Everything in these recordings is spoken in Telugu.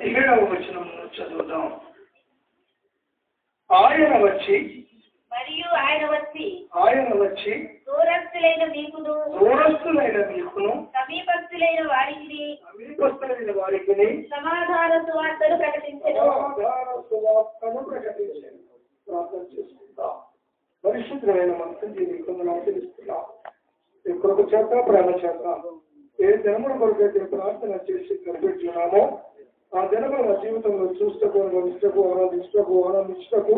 పదిహేడవ వచనము చదువుదాం. ఆయన వచ్చి మరియు ఆయన వచ్చి ఆయన వచ్చి దూరస్తులైన మీకును దూరస్తులైన మీకును సమీపస్తులైన వారికి సమీపస్తులైన వారికి సమాధాన సువార్తలు ప్రకటించను. సమాధాన సువార్తను ప్రకటించాను. ప్రార్థన చేసుకుందాం. పరిశుద్ధమైన మనసు నీకు ఆచరిస్తున్నాం ఈ కృప చేత ప్రేమ చేత ఏ జన్మల కొరకైతే ప్రార్థన చేసి కనిపెట్టున్నామో ఆ జన్మల నా జీవితంలో చూస్తకు అనుభవించకు ఆనందించటకు ఆనందించటకు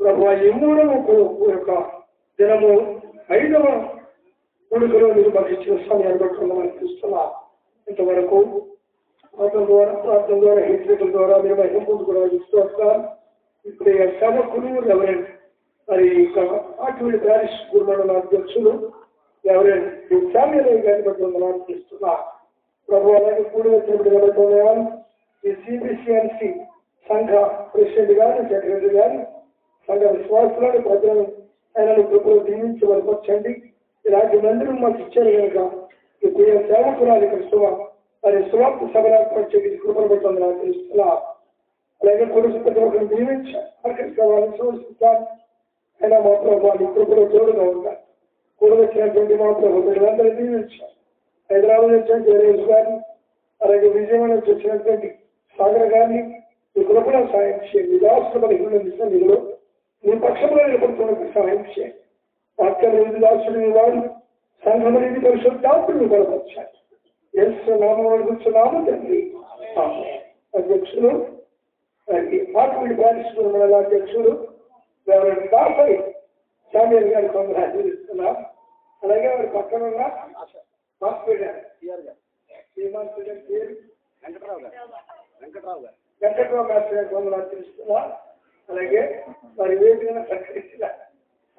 ప్రభు ఈ మూడవ యొక్క దినము ఐదవ కొడుకులో మీరు మాకు ఇచ్చిన సమయాన్ని బట్టి అనిపిస్తున్నా ఇంతవరకు ప్రార్థన ద్వారా ప్రార్థన ద్వారా హెచ్చరికల ద్వారా మీరు మహింపుడు కూడా విశ్వాసాలు ఇప్పుడు ఈ సేవకులు ఎవరైనా మరి ఇక అటువంటి ప్యారిస్ గురుమండల అధ్యక్షులు ఎవరైనా ఈ ఫ్యామిలీ గారిని బట్టి మనం ప్రభు అలాగే కూడి వచ్చినప్పుడు ఎవరైతే ఈ సిబిసిఎన్సి సంఘ ప్రెసిడెంట్ గారు సెక్రటరీ గారు సంఘ విశ్వాసులను ప్రజలను ఆయన కృపలు దీవించి వరపరచండి ఇలాంటి మందిరం మాకు ఇచ్చారు కనుక ఇప్పుడు ఈ సేవకురాలు ఇక్కడ శుభ మరి సువార్త సభలాపరిచే కృపను బట్టి నాకు తెలుస్తున్నా అలాగే కొడుకు ప్రతి ఒక్కరిని దీవించి ఆకర్షించాలని సూచిస్తాను అయినా మా ప్రభావ నీ కృపలో తోడుగా ఉంటాను కూడి వచ్చినటువంటి మా ప్రభు వీళ్ళందరూ దీవించారు హైదరాబాద్ నుంచి జయరేష్ గారిని అలాగే విజయవాడ నుంచి వచ్చినటువంటి సాగర్ గారిని కృపలో సాయం చేయండి. దాసుల బలహీన నిజంలో మీ పక్షంలో నిలబడుతున్న సహాయం చేయండి. వాక్యం మీ వాడు సంఘం అనేది పరిశుద్ధాత్మని బలపరచాలి ఎస్ నామం తండ్రి. అలాగే మార్పుడి బాధిస్తున్న మండల అధ్యక్షులు ఎవరైనా దాసరి సామ్యాల్ గారి కొందరు అలాగే వారి పక్కన ఉన్న మార్పుడి గారి పేరు వెంకట్రావు గారు. వెంకట్రావు గారు. వెంకటరావు గారి గారి కొందరు ఆశీర్వదిస్తున్నాం అలాగే వారి వేదికన సత్కరించిన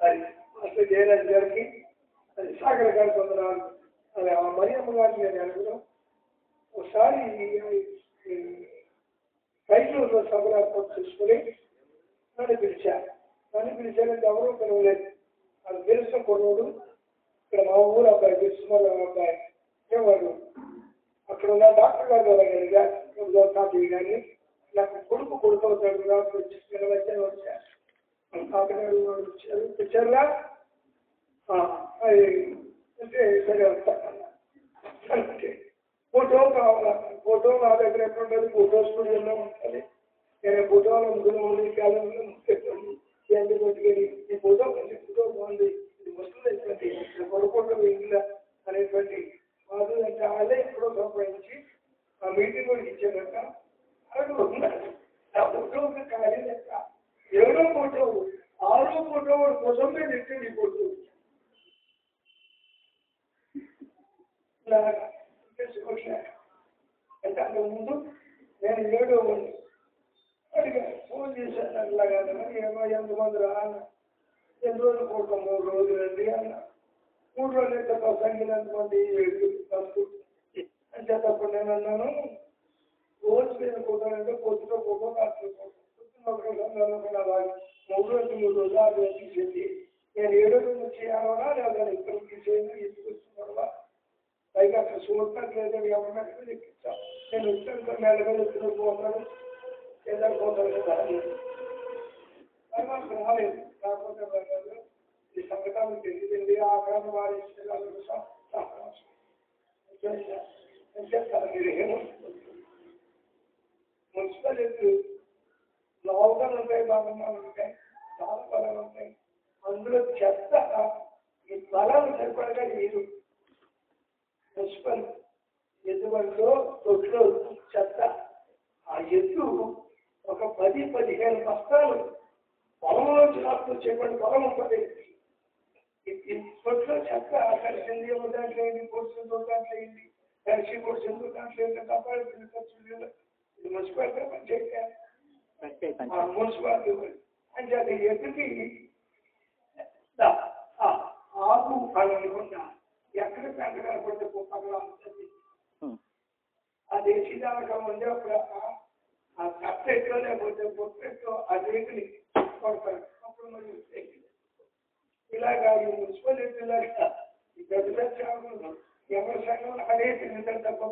మరి అసలు జయరాజ్ గారికి మరి సాగర్ గారి కొందరు అలా ఆ మరియమ్మ గారిని నేను అడుగుదాం ఒకసారి రైతులతో సభలాత్మకం ఏర్పాటు నన్ను పిలిచారు. నన్ను పిలిచారంటే ఎవరూ పిలవలేదు. అది తెలుసు కొనుడు. ఇక్కడ మా ఊరు అబ్బాయి తెలుసుకున్న అబ్బాయి. వాడు అక్కడ ఉన్న డాక్టర్ గారు కానీ నాకు కొడుకు కొడుకు అవుతాడు నాకు వచ్చి వచ్చారు. కాకినాడ వాడు వచ్చారు అంటే సరే అంటే ఫోటో కావాలా? ఫోటో నా దగ్గర ఎక్కడ ఉంటుంది? ఫోటో స్టూడియోలో ఉంటుంది. నేను ఫోటోలో ముగ్గురు ఉంది కాలంలో ముఖ్యమంది ఎందుకు ఈ ఫోటో కొంచెం ఫోటో బాగుంది ఇది వస్తుందటువంటి కొడుకుంటూ ఇంట్లో అనేటువంటి వాళ్ళు అంటే వాళ్ళే ఎప్పుడో సంపాదించి ఆ మీటింగ్ కూడా ఇచ్చారట. అక్కడ ఉన్నారు ఆ ఫోటో ఖాళీ లెక్క ఎవరో ఫోటో ఆరో ఫోటో కోసం నేను ఇచ్చింది ఫోటో అంటే అంతకు ముందు నేను ఏడో ఉండి అడిగాను ఫోన్ చేశాను అట్లాగా ఏమో ఎంతమంది రా అన్న. ఎన్ని రోజులు పూట మూడు రోజులు అండి అన్న. మూడు రోజులు అయితే ప్రసంగి ఎంతమంది? ఏడు బస్సు అని చెప్పప్పుడు నేను అన్నాను రోజు మీద పోతానంటే పొద్దుతో పోతూ రాత్రి మూడు రోజులు మూడు రోజులు ఆరు రోజులు తీసేది నేను ఏడో రోజు చేయాలన్నా లేదా ఇక్కడ తీసేయండి ఎందుకు వస్తున్నారా పైగా అక్కడ చూడటానికి లేదని ఎవరినా ఎక్కించాం. నేను వచ్చాను మేడ మీద ఎత్తుకు పోతాను ఏదైనా పోతాను కదా తర్వాత రాలేదు. కాకపోతే వాళ్ళు ఈ సంఘటన తెలియదండి. ఆ కాలం వారి చేస్తారు మీరు ఏమో మున్సిపల్ ఎత్తు లావుగా ఉంటాయి బాగా ఉంటాయి చాలా బలాలు ఉంటాయి అందులో చెత్త ఈ బలాలు సరిపడగా నీరు మున్సిపల్ ఎద్దుబండిలో తొట్లో చెత్త ఆ ఎద్దు ఒక పది పదిహేను బస్తాలు పొలంలోంచి నాకు చెప్పండి పొలం ఉంటుంది ఈ తొట్లో చెత్త కలిసింది ఒక దాంట్లో ఏంటి ఒక దాంట్లో ఏంటి కలిసి పొడిచిందో దాంట్లో ఏంటి తప్పాలి ఖర్చు లేదు ఇది మున్సిపాలిటీ పంచాయతీ ఆ మున్సిపాలిటీ అంటే అది ఎద్దుకి దా- ఆ ఆకు అని అనుకుంటా ఎక్కడ పెంట కనపడితే పక్కన ఉంటుంది అది సీతారాక ముందే అప్పుడు ఆ- ఆ కట్ట ఎట్లో లేకపోతే పొట్టెట్లో ఆ రేకుని కొడతారు అప్పుడు మరి ఎక్కి. ఇలాగా ఈ మున్సిపాలిటీ ఇలాగా ఈ పెద్ద పెద్ద చేపలు ఎవరి సంఘం అదే తింటారు తప్ప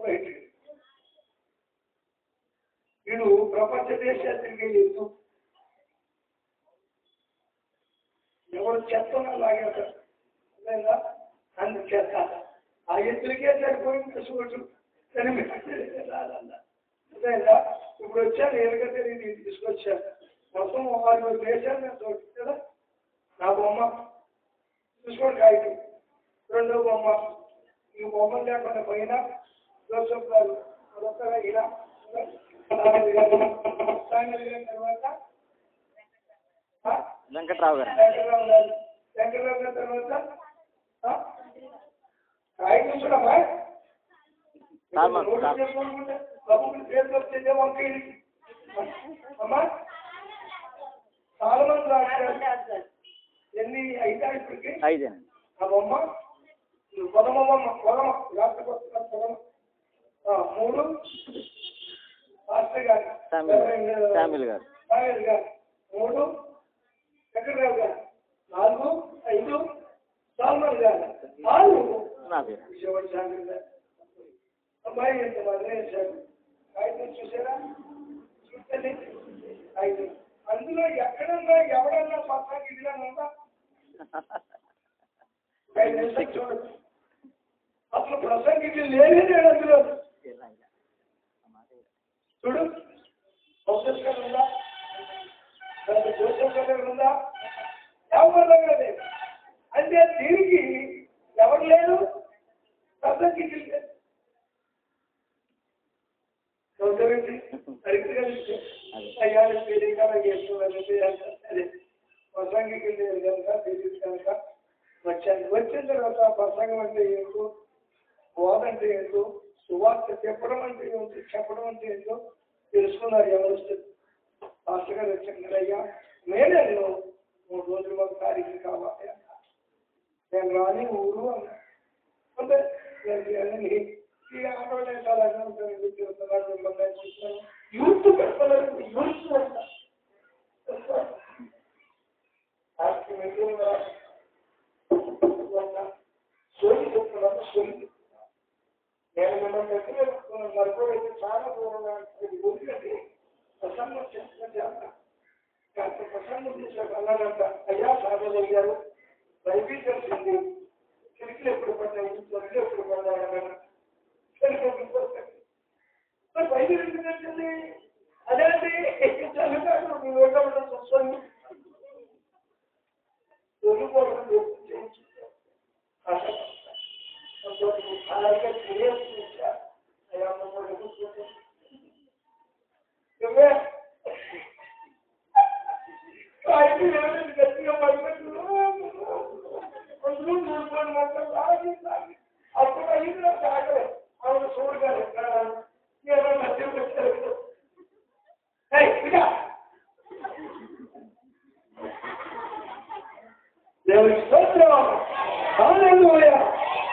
వీడు ప్రపంచ దేశాలు తిరిగే ఎత్తు ఎవరు చెత్తన లాగేస్తారు లేదా అందుచేత ఆ ఎత్తులకే సరిపోయింది చూడు లేదా ఇప్పుడు వచ్చాను ఎందుకంటే నేను తీసుకొచ్చాను. మొత్తం ఆరు దేశాలు నేను తోటి కదా? నా బొమ్మ. చూసుకోండి కాయకు రెండో బొమ్మ. ఈ బొమ్మ లేకుండా పైన జోసఫ్ గారు ఇలా తర్వాత? వెంకట్రావు గారు. వెంకటరావు గారు. తర్వాత. అమ్మా సాల్మన్ రాశారు. ఎన్ని అయితే ఇప్పటికి? ఐదేనండి. ఆ రాష్ట్ర పొదమ ఆ, మూడు. మాస్టర్ గారు. గారు. గారు. మూడు. గారు. నాలుగు. ఐదు. సాల్మన్ గారు. ఆరు. అమ్మాయి ఎంత మంది వేశారు? కాగితం చూసారా? చూస్తే ఐదు. అందులో ఎక్కడన్నా ఎవడన్నా పక్కన ఇదిగా ఉందా? ఐదు అసలు ప్రసంగికి లేనే లేడు అందులో. చూడు. జోసెఫ్ గారు ఉందా? తర్వాత జోసెఫ్ గారు ఉందా? ఎవరు లేదు. అంటే దీనికి ఎవరు లేరు? ప్రసంగికి లేదు అయ్యా తెలియక ప్రసంగికి లేదు కనుక తెలియదు కనుక వచ్చాను. వచ్చిన తర్వాత ప్రసంగం అంటే ఏంటో బోధ అంటే ఏంటో సువార్త చెప్పడం అంటే ఏంటో చెప్పడం అంటే ఏంటో తెలుసుకున్నారు ఎవరు పాస్టర్ గారు వచ్చాను అయ్యా మూడు రోజులు మాకు తారీఖు కావాలి నేను రాని ఊరు అన్నా. అంటే నేను ఈ ఆటోనే చాలా యూత్ పెట్టలేదు యూత్ అంట. సోని చెప్తున్నాను సోని నేను మిమ్మల్ని దగ్గర పెట్టుకున్నాను చాలా దూరంగా గురించి ప్రసంగం చేస్తున్న చేస్తా కాస్త ప్రసంగం అన్నాడంట అయ్యా సాధన అయ్యారు బైబిల్ తెలిసింది కిటికీలు ఎప్పుడు పడ్డాయి? తొమ్మిది ఎప్పుడు పడ్డాయి అన్నాడు మరి బైబిల్ అదే అండి మీ ఊళ్ళో ఉన్న తెలియదు అయ్యా మమ్మల్ని కూర్చోండి నువ్వే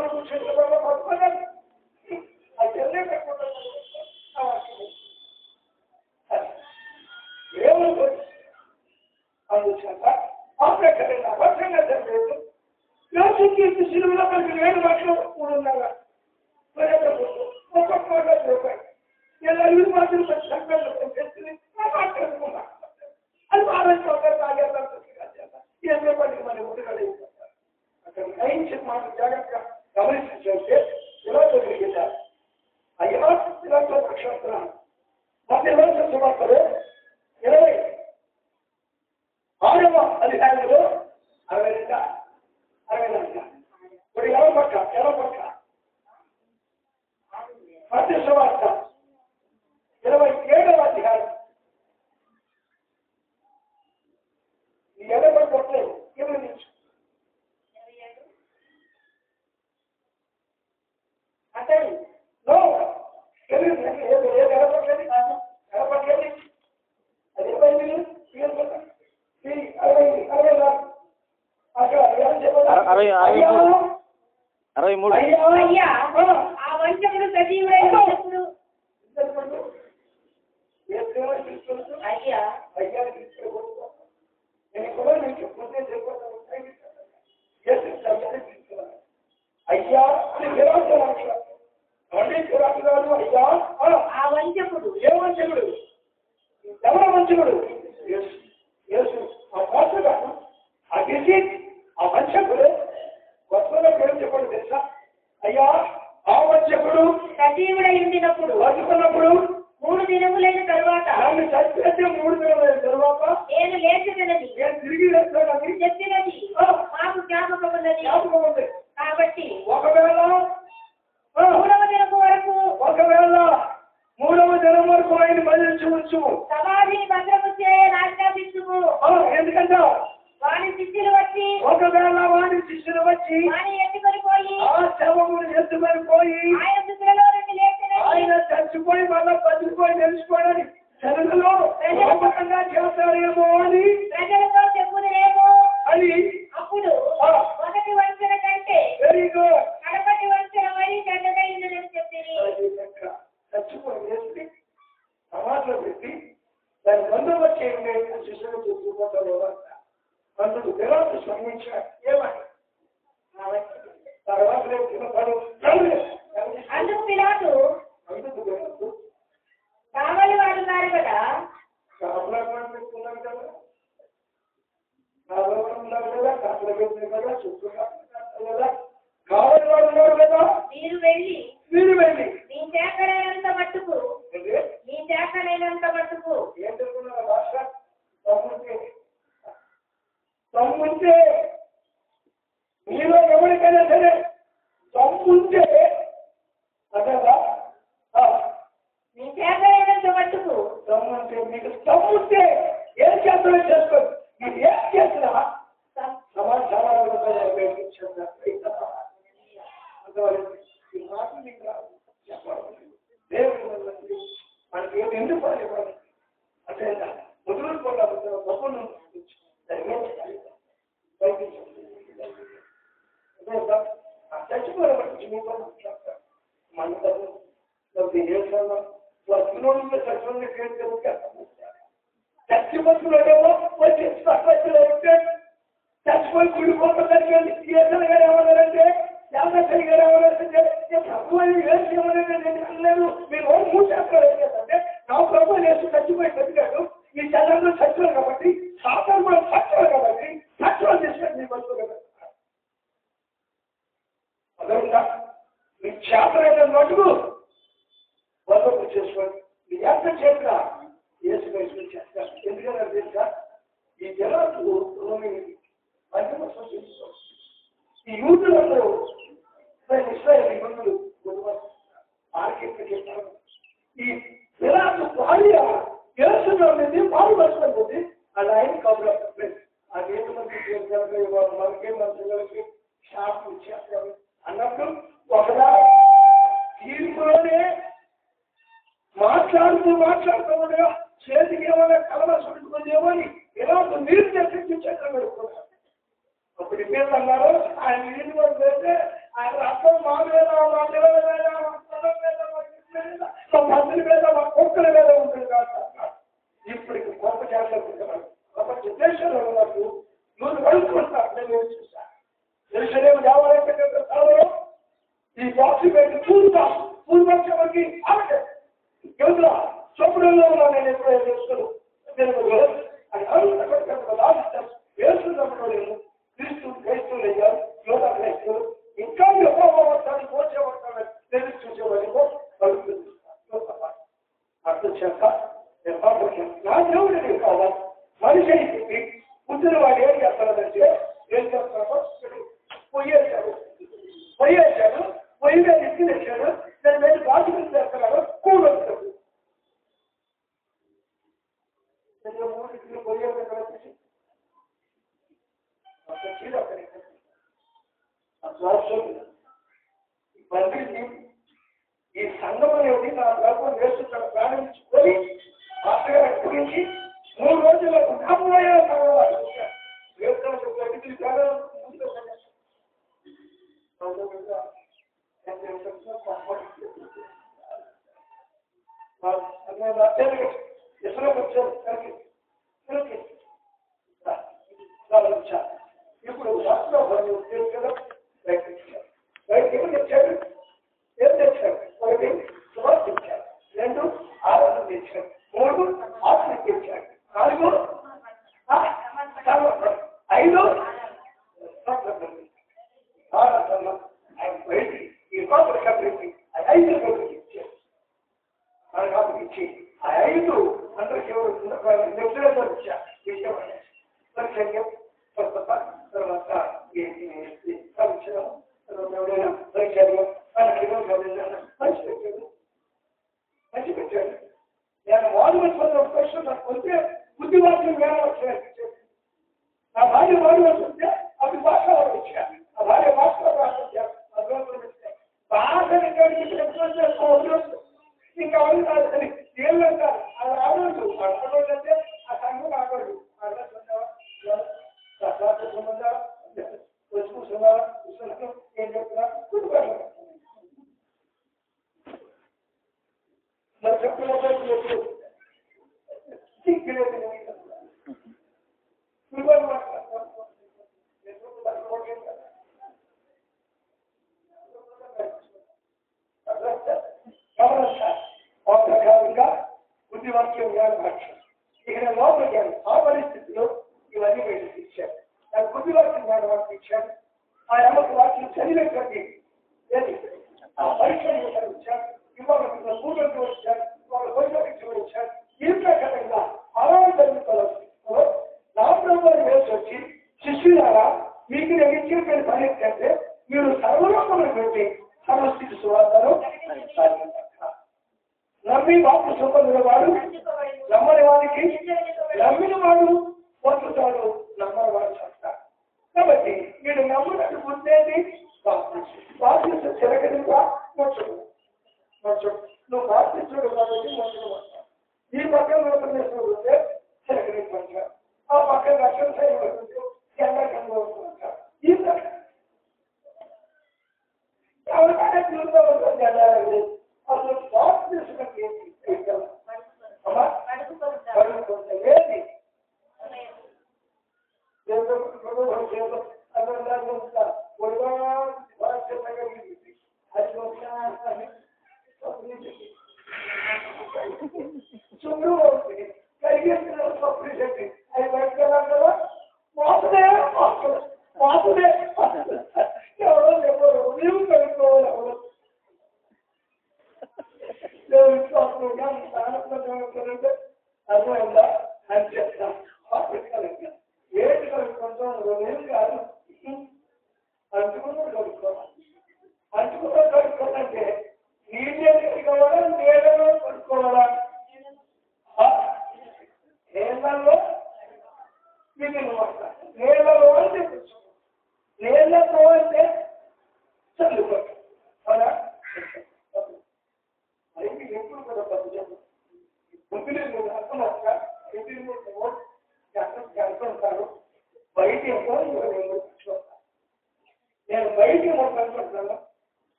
ఆ చివరి కూర్చొని పట్టుకోలేదు ఆ మీరు వెళ్ళి మీరు వెళ్ళి. మీ చేకరైనంత మట్టుకు ఏంటి? మీ చేకరైనంత మట్టుకు. ఏం తెలుసుకున్నారు భాష? తమ్ముంటే తమ్ముంటే మీలో ఎవరికైనా సరే తమ్ముంటే అదేదా మీ చేకరైనంత మట్టుకు. తమ్ముంటే మీకు తమ్ముంటే ఏం చేస్తారో చేసుకోండి మీరు ఏం చేసినా సమాచారాలు ఈ మాట మీకు రాదు చెప్పాలి దేవుడి వల్ల మనకి ఎందుకు పని అంటే ముదురు కూడా గొప్పను చచ్చిపోయిన చచ్చిపోతున్నాడేమో వచ్చి చచ్చిపోయి చచ్చిపోయి కుడిపోతుందని సీఎస్ఎల్ ఏమన్నారంటే యాదవ్ గారు ఏమన్నారంటే ప్రభు అని వేసి ఏమన్నారంటే అనలేదు. మీరు ఓ మూడు చేస్తారు అంటే నా ప్రభు వేసి చచ్చిపోయి బతికాడు. ఈ చంద్రంలో చచ్చిపోయి కాబట్టి సాతాను కూడా కాబట్టి చచ్చిపోయి తీసుకొని మీ బతుకు అదొకటా. మీ చేతనైన మటుకు వదలు చేసుకోండి. మీ ఎంత చేత యేసు వేసుకుని చేస్తారు ఎందుకంటే తెలుసా ఈ జనాలు రోమిని మధ్యమసం చేసుకోవాలి ఈ యూదులందరూ ఇస్రాయల్ ఇబ్బందులు మార్కెట్ ఈ విరాట్ భార్య చేస్తున్నది పాలు అది ఆయన కబురు అది ఎంతమంది మనకే మనుషులకి షాప్ ఇచ్చేస్తారు అన్నట్టు ఒకదా తీర్పులోనే మాట్లాడుతూ మాట్లాడుతూ ఉండగా చేతికి ఏమైనా కలవ చుట్టుకుందేమో అని ఎలా నీరు తెప్పించి చేతులు పెడుతున్నారు అప్పుడు ఇబ్బంది అన్నారు ఆయన నీళ్ళు కూడా పెడితే ఆయన రక్తం మా మా పిల్లల మీద మా పిల్లల మీద మా ఇంటి మీద మా కుక్కల మీద ఉంటుంది కాదు ఇప్పుడు గొప్ప చేస్తున్నారు గొప్ప దేశంలో ఉన్నప్పుడు నువ్వు కలుసుకుంటారు నేను ఏం చూశాను దేశం దేవాలయం స్థలంలో ఈ బాక్స్ పెట్టి చూద్దా పూర్వక్షమకి ఆమె యువతల చొప్పుడులో నేను ఎప్పుడైతే తెలుసుకోను నేను వేస్తున్నప్పుడు నేను క్రీస్తు క్రైస్తవులయ్యా యోగ క్రైస్తవులు ఇంకా ఎక్కువ పోసేవాడు తెలిసి చూసేవాడికో అర్థం చేత నా దేవుడు నీకు కావాలి మనిషి అయిపోయి పుట్టిన వాడు ఏం చేస్తాడంటే ఏం చేస్తాడో? పొయ్యేశాడు పొయ్యి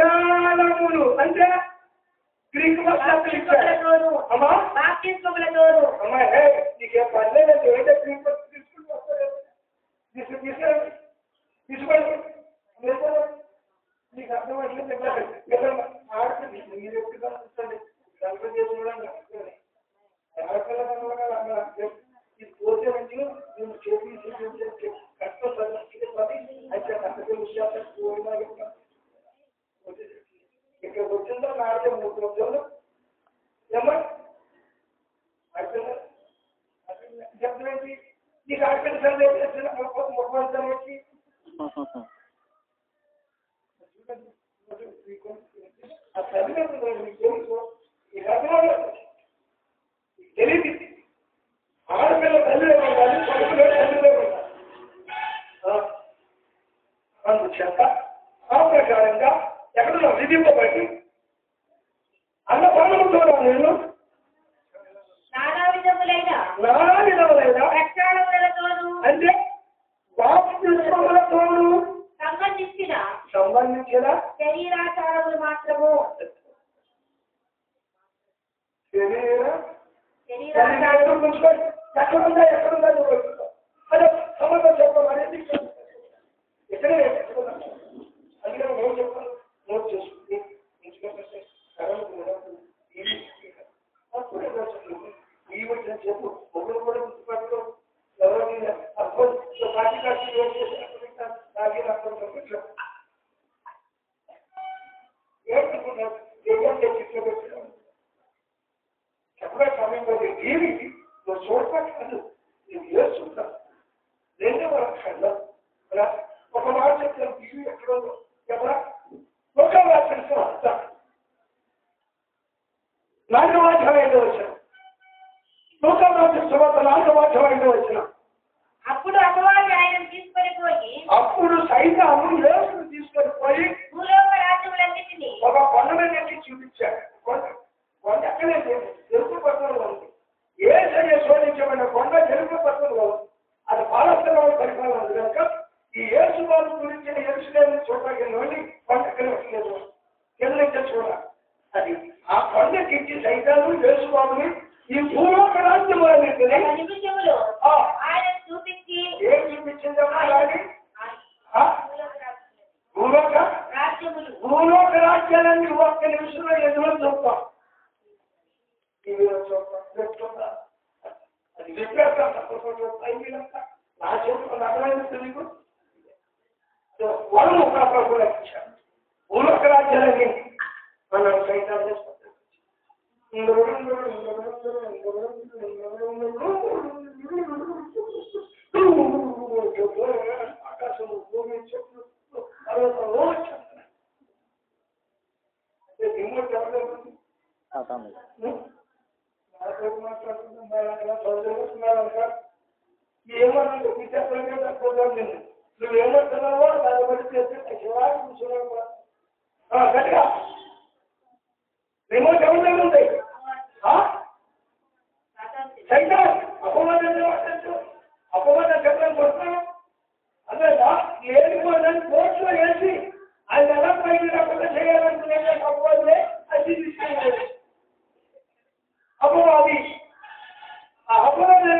ప్రక్షాళములు అంటే గ్రీక్ బాప్తిస్మములతోనూ అమ్మా? నీకే పర్లేదండి ఏంటో గ్రీక్ భాష తీసుకుని వస్తారు తీసుకురండి తీసుకోండి నీకు అర్థమవుతుంది ఆడుతుంది మీరు ఎప్పుడు చూడండి కల్పన చేసి చూడండి. ఆడపిల్ల ఈ పోతే నుంచి నేను చేసి కష్టం పది అయితే కష్టం విషయాలు పోయినా ఇక్కడ వచ్చిందో నాడితే మూడు రోజులు ఏమ్మా చెప్పండి నీకు ఆడపిల్ల సర్వే ముప్పై సర్వేసి ఆ చదివే మీకు తెలుసు ఈ రకంలో తెలియదు ఆడపిల్ల తల్లిలో ఉండాలి కొడుకులో తల్లిలో ఉండాలి అందుచేత ఆ ప్రకారంగా ఎక్కడో విధింపబడి అన్న పనులతో నేను నానా విధములైన. నానా విధములైన. ప్రక్షాళములతోనూ అంటే బాప్తిస్మములతోనూ సంబంధించిన సంబంధించిన శరీరాచారములు మాత్రము. శరీర శరీరాచారము ఎక్కడుందా? ఎక్కడుందా? అదే సంబంధం చెప్పడం అనేది ఇక్కడే. అందుకే నేను చెప్పాను? not just look into the current moment, not for a person, even in Japan, over the world, the fact of serving as a whole, the party that she was just Africa, Nagin after the picture. Yes, they would have, they won't take it to the film. Capra coming by the TV, the source of the years to come. They never had love. But, but I'm also confused, I don't know. Capra, ఎవరా ఒక రాత్రి వస్తా నాగవాధ్యమైంది వచ్చిన. రాత్రి తర్వాత నాగవాధ్యమైంది వచ్చిన. అప్పుడు అపవాది ఆయన తీసుకొని పోయి అప్పుడు సైతాను యేసును తీసుకొని పోయి భూలోక రాజ్యములన్నిటినీ ఒక కొండ మీద చూపించాడు. కొండ కొండ లేదు. ఎరుపు పట్టణంలో ఉంది. ఏ సరి శోధించబడిన కొండ ఎరుపు పట్టణంలో అది పాలస్తరాలు పరిపాలన ఉంది కనుక ఈ యేసు వారి గురించి ఎరుసలేని కొండ కింద కింద నుంచి చూడాలి అది ఆ ఎక్కి సైతాను యేసు వారిని ఈ భూలోక రాజ్యం. ఆయన చూపించి ఏం చూపించిందమ్మా అలాగే? భూలోక? రాజ్యములు. భూలోక రాజ్యాలన్నీ ఒక్క నిమిషంలో ఎదురు చూస్తాం? టీవీలో చూస్తాం చూస్తాం. అది చెప్పేస్తాం నా చేతిలో నగరైన తెలుగు వాళ్ళు ఒక కూడా ఇచ్చారు భూలోక రాజ్యాలన్నీ మనం సైతం ఆకాశం భూమి చెట్లు పర్వతంలో వచ్చేస్తున్నాయి రిమోట్ ఎవరు నాతో మాట్లాడుతున్నాం బాగా చదువుతున్నారంట ఏమన్నా మీ చెప్పలకే తక్కువ నేను నువ్వు ఏమంటున్నావో దాన్ని బట్టి చేస్తే శివాజీ కూర్చున్నావు గట్టిగా రిమోట్ ఎవరి దగ్గర ఉంది ఆ? అపవాదం మాట్లాడుతూ అపవాదం చెప్పడం కొడుతున్నాను అదే లేనిపోయిందని కోర్టులో వేసి ఆయన ఎలా పైకి రాకుండా చేయాలనుకునే అపవాదులే అది తీసుకెళ్ళలేదు అపవాది ఆ అపవాదం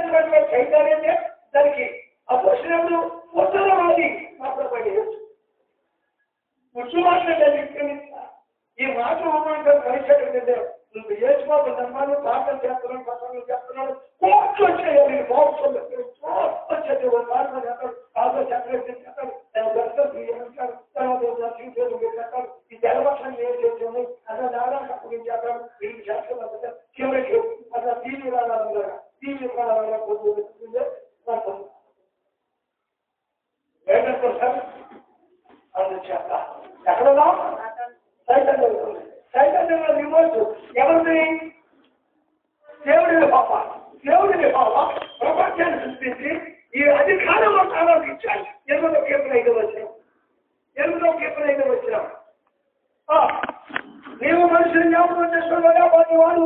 చైతన్యమే దానికి అపోసినప్పుడు ఉత్తరవాది మాత్రం పడేయచ్చు ముచ్చు మాట్లాడాలి ఈ మాట ఉపయోగించాలి మనిషి నువ్వు ఏసుకోవాలి నమ్మాలి ప్రార్థన చేస్తున్నాను పసంగా చేస్తున్నాడు కోర్టు వచ్చేయాలి మోక్షం కోర్టు వచ్చేది ఒక ప్రార్థన చేస్తాడు ప్రార్థన చక్రవర్తి చేస్తాడు తన దర్శనం చేస్తాడు తర్వాత దర్శనం చేసి చేస్తాడు ఈ జలవర్షం ఏం చేసాము అలా నారాయణ అప్పగించేస్తాడు వీడికి శాస్త్రం అంతా చివరికి అట్లా దీని ఏంటంటారు సార్ అందుచేత ఎక్కడదా సైతం జరుగుతుంది. సైతం రిమోట్ ఎవరిది? దేవుడిని పాప. దేవుడిని పాప. ప్రపంచాన్ని సృష్టించి ఈ అధికారం ఒక ఆలోచించాలి ఎనిమిదో కేపులు అయితే వచ్చినాం ఎనిమిదో కేపులు అయితే వచ్చినాం నీవు మనుషులు జ్ఞాపకం చేసుకున్నావా? వాటి వాడు?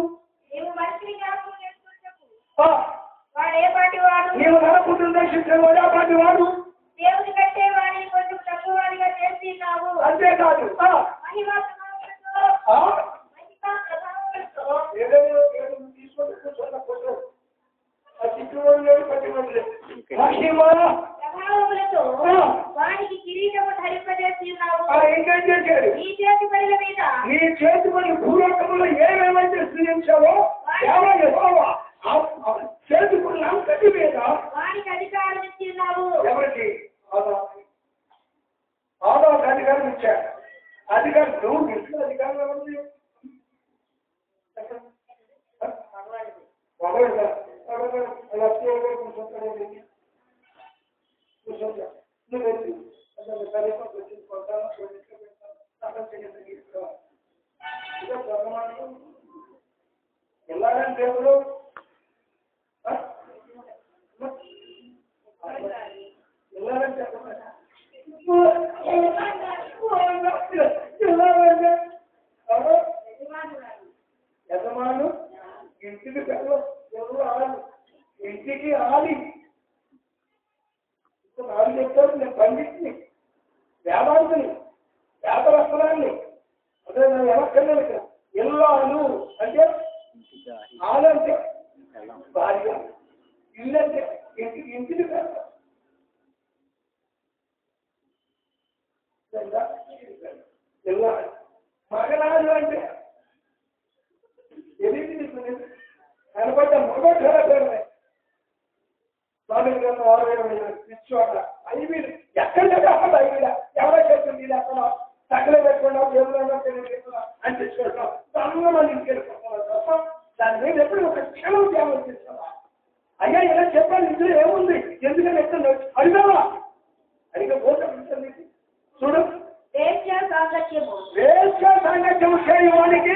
నీవు నరకుడు దర్శించిన వాడు? కూర్చోన్న కూర్చో. ఆ. చిక్కుడు లేదు పట్టుకోడు లేదు. మహిమ. ప్రభావములతో ఆ. వానికి కిరీటము ధరింపజేస్తున్నావు ఆ, ఇంకేం చేశాడు నీ చేతి పనుల మీద. నీ చేతి పని భూలోకంలో ఏమేమైతే సృజించావో చేతి పనులు అంతటి మీద వానికి అధికారం ఇస్తున్నావు ఎవరికి? ఆదాముకి. అధికారం ఇచ్చాడు అధికారం నువ్వు గెలిచిన అధికారం ఎవరిది ఎలాగంటే మగవాడు. అలా అత్తయ్య గారు కూర్చుంటాడు ఏంటి? కూర్చోండి. నువ్వు వెళ్ళి అతని తల్లితో కూర్చుని కొడతాను, కొడుకు పెడతాను, అతను చెయ్యొద్దు, ఇక్కడ. ఇదే బ్రహ్మాండం. ఎలాగంటే దేవుడు ఆ? ఎలాగంటే యజమాను ఇంటికి పెద్ద ఎవరు ఆలి ఇంటికి ఆలి ఆలు చెప్తారు నేను పండితుని వేదాంతిని వేదవస్త్రాన్ని అదే నేను ఎవరికెళ్ళాను ఇల్లాలు. అంటే ఆలు అంటే భార్య ఇల్లు అంటే ఇంటికి ఇంటికి పెద్ద ఇల్లాలు. మగనాలు అంటే తెలియదు కనబడ్డ మగోడు స్వామి గారు ఆరోగ్యం ఇచ్చోట ఐదు ఎక్కడ అక్కడ ఐదు ఎవరో చెప్తుంది ఇది అక్కడ తగ్గల పెట్టకుండా ఎవరైనా తెలియకుండా అని తెచ్చుకుంటాం తమ్ముడు మంది ఇంకెళ్ళిపోతున్నారు తప్ప దాని మీద ఎప్పుడు ఒక క్షణం త్యాగం చేస్తావా? అయ్యా ఇలా చెప్పాలి. ఇందులో ఏముంది? ఎందుకని ఎక్కడ అడిగావా? అడిగపోతే చూడు. వేశ్య సాంగత్యము. వేష సాంగత్యం చేయడానికి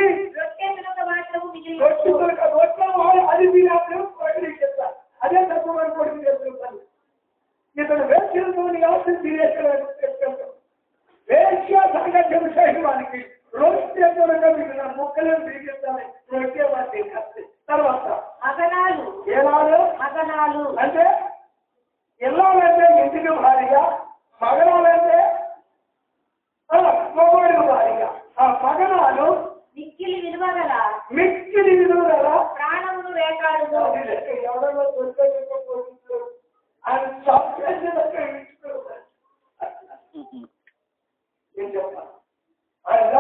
మగనాలంటే మొగోడికి భార్య. ఆ మగనాలు మిక్కిలి విలువగల మిక్కిలి విలువల ప్రాణమును వేటాడును. ఎవడన్నా దొరికే ఆయన ఇచ్చుకోవాలి. ఏం చెప్పాలి ఆయన.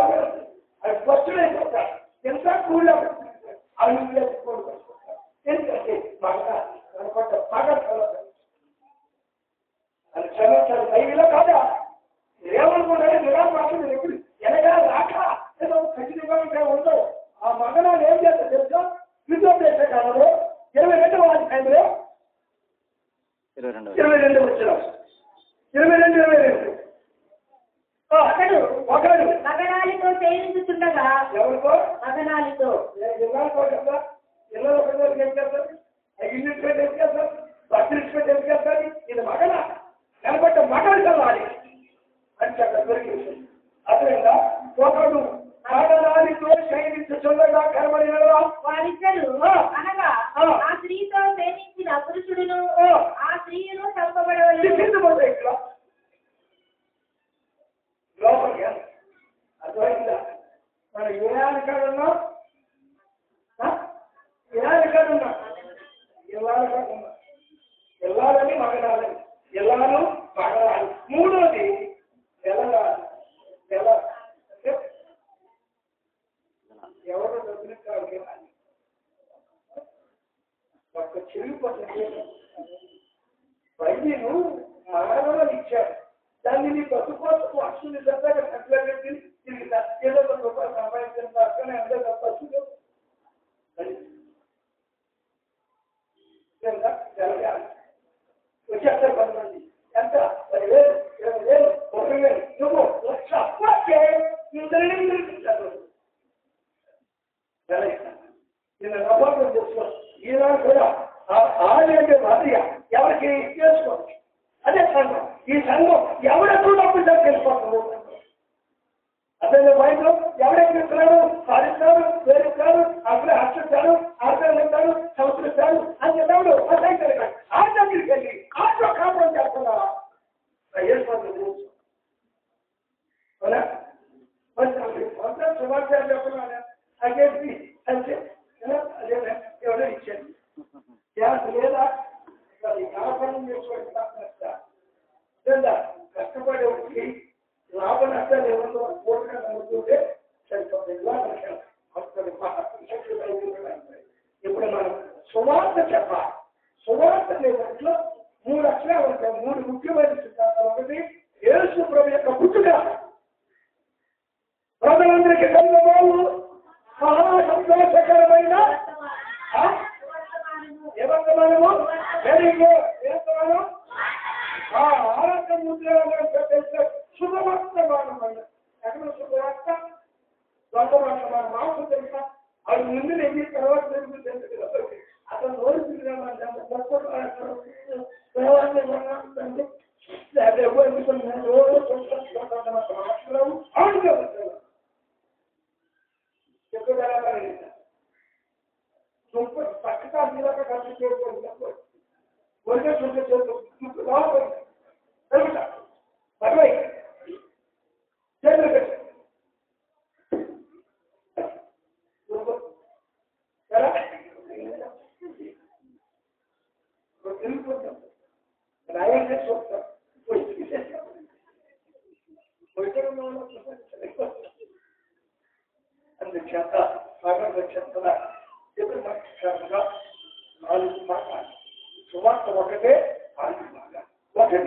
ఆయన బస్సులైపోతాడు ఎంత కూల్ అవి చేసుకోవాలి ఎందుకంటే మగ కనపడ్డ మగ అది క్షమించాలి దైవిలో కాదా? ఏమనుకున్నాడు? నిరాశ ఎప్పుడు? ఎనగా రాక. ఏదో ఖచ్చితంగా ఇంకా ఉండవు ఆ మగనాలు ఏం చేస్తారు తెలుసా? యుద్ధం చేసే కాలంలో ఇరవై రెండు అధ్యాయంలో ఇరవై రెండు ఇరవై రెండు వచ్చిన. ఇరవై రెండు ఇరవై రెండు. ఆ, ఒకడు మగనాలితో సేవించుతుండగా ఎవరికో మగనాలితో ఇళ్ళకో కదా ఇళ్ళలో పెద్దవాళ్ళకి ఏం చేస్తారు? ఇల్లు పెట్టి ఏం చేస్తారు? బస్సులు పెట్టి ఏం చేస్తారు? ఇది మగన. కనబడ్డ మగలు చల్లాలి. అని చెప్ప దొరికింది అదేవిధంగా ఒకడు మగనాలితో శైలించుచుండగా కనబడినరా వారిద్దరు. అనగా ఆ. స్త్రీతో ప్రేమించిన పురుషుడును ఆ. స్త్రీను ఇక్కడ. లోపలికి అర్థమైందా? మనం ఏ ఆనకాడున్నా ఏ ఆనకాడున్నా ఎల్లాలకాడున్నా ఎల్లాలని మగనాలని ఎల్లాలు మగనాలు మూడోది ఎల్లగాలి ఎల్ల అంటే ఎవరో దొరికినట్టు కాదు ఒక్క చెవి వైద్యులు మానవులను ఇచ్చారు. దాన్ని నీ బతుకోసం అక్షుని సరదాగా కట్ల పెట్టి దీనికి ఏదో ఒక రూపాయలు సంపాదించిన పక్కనే అంటే తప్ప వచ్చేస్తారు కొంతమంది. ఎంత? పదివేలు ఇరవై వేలు ముప్పై వేలు. నువ్వు లక్ష వచ్చే ఇందరినీ నిలిపించారు నిన్న నవ్వాలి చేసుకో ఈనాడు కూడా ఆడేంటే భార్య ఎవరికి చేసుకోవచ్చు అదే సంఘం ఈ సంఘం ఎవరెక్కువ డబ్బులు తెలుసుకోవచ్చు అసలు బయటలో ఎవరెక్కిస్తున్నాడు సాధిస్తాడు వేరుస్తాడు అక్కడ హర్షిస్తాడు ఆచరిస్తాడు సంస్కరిస్తాడు అని చెప్పాడు ఆ దగ్గరికి వెళ్ళి ఆటో కాపురం చేస్తున్నారా సమాచారం చెప్పినా అదేంటి? అంటే అదే ఎవరో ఇచ్చాను లేదా? వ్యాపారం చేసుకోవడం లేదా? కష్టపడేవాడికి లాభ నష్టాలు ఎవరితో పూర్తిగా నమ్ముతుంటే సరిపోతుంది. ఇప్పుడు మనం సువార్త చెప్పాలి. సువార్త లేదంట్లో మూడు అక్షరాలు ఉంటాయి. మూడు ముఖ్యమైన సిద్ధాంతాలు ఒకటి యేసు ప్రభు యొక్క పుట్టుక. ప్రజలందరికీ కనుక సంతోషకరమైన ఏమంతమానము వెరీ గుడ్ ఏమంతమానం ఆరోగ్య ముద్ర శుభవర్తమానం అన్న ఎక్కడ శుభవార్త? దొంగవర్తమానం. మాకు తెలుసా? అది ముందు నెగ్గి తర్వాత తెలుసు అతను నోరు తిరిగామంటే అదే ఎవరు అవును किसको जाना का नहीं तुमको सकता मेरा का घर से चोर कर बोल के सुन के चोर तुमको जाओ कर चल बेटा भगवाई चल बेटा बनाया है सोचता कोई कोई करो ना அந்த சந்தா பகவத சந்தன எதிர்பார்க்கிறார்களா நாலு மாட்டாங்க சுமார்த்த ஒன்றே ஆறு மாதம் ஒன்றே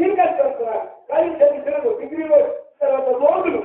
దీనికి కలిసి డిగ్రీలో తర్వాత రోజులు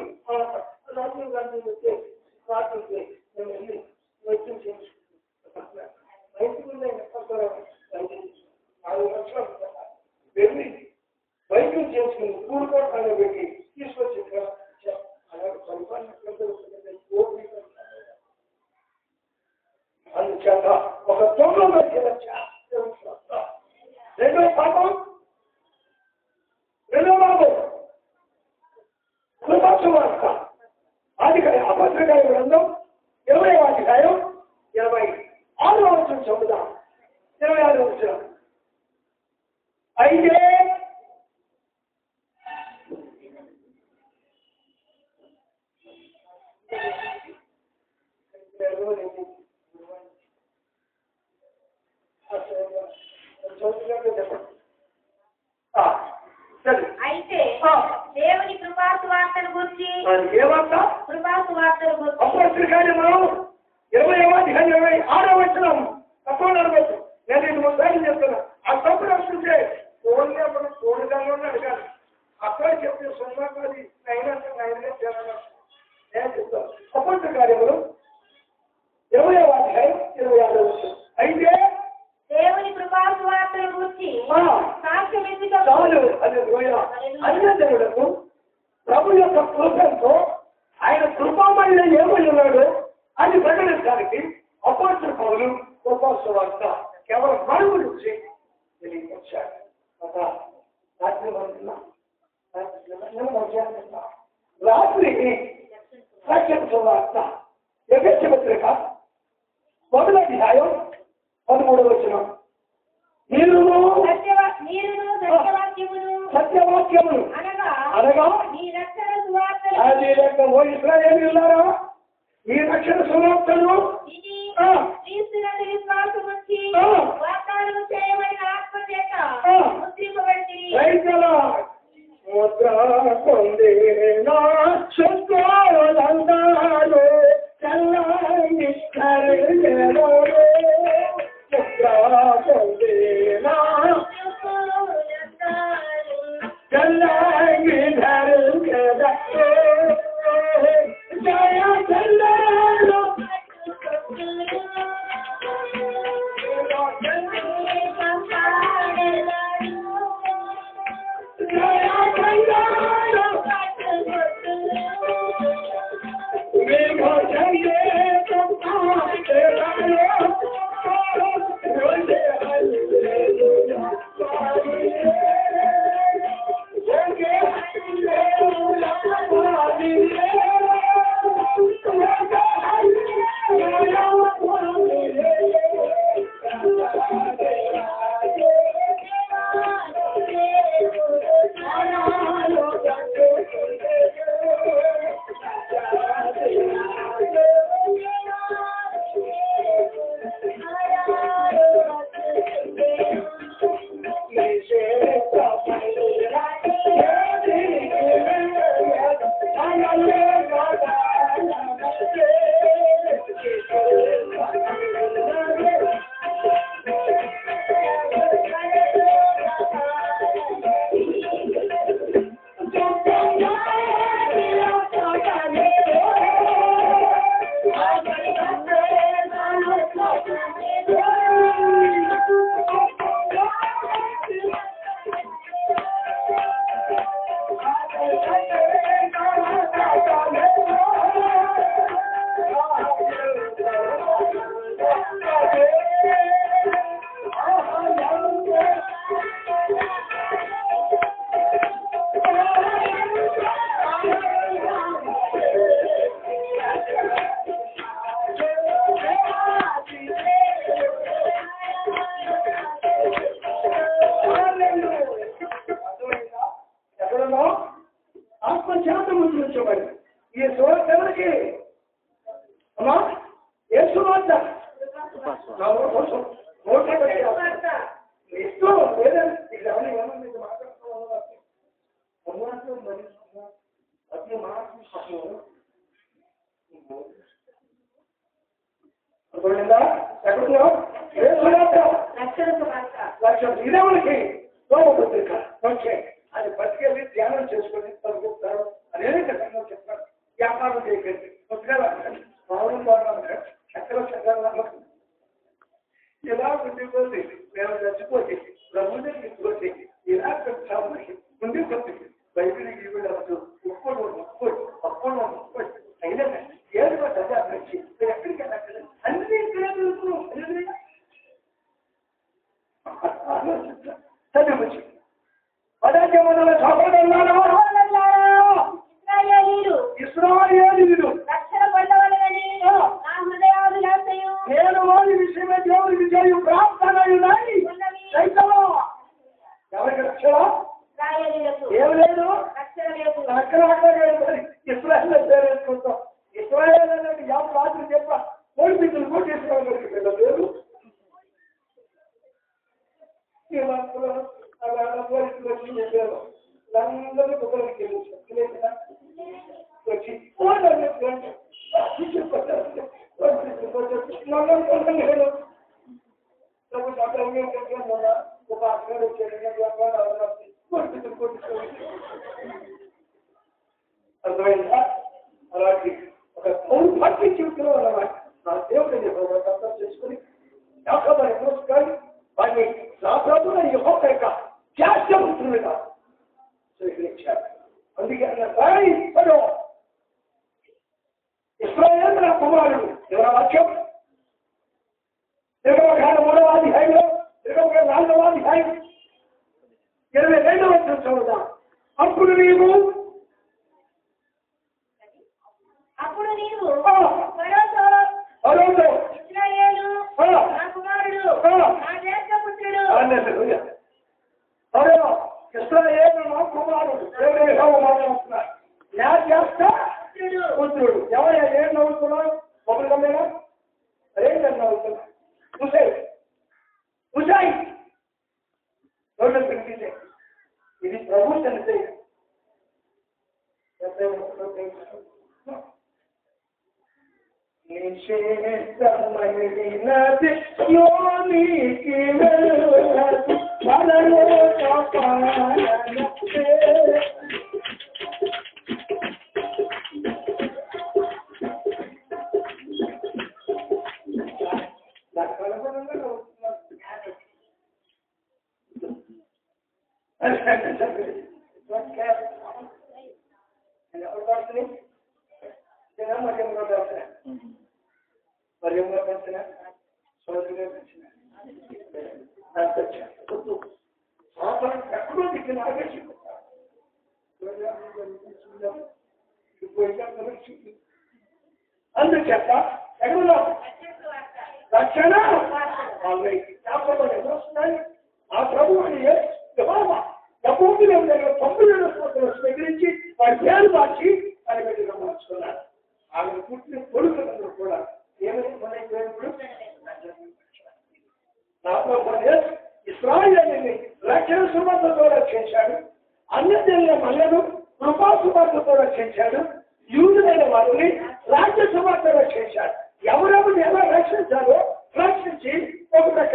ಹಾಕಲ್ಲ ಹಾಕ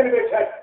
ఒక పక్కన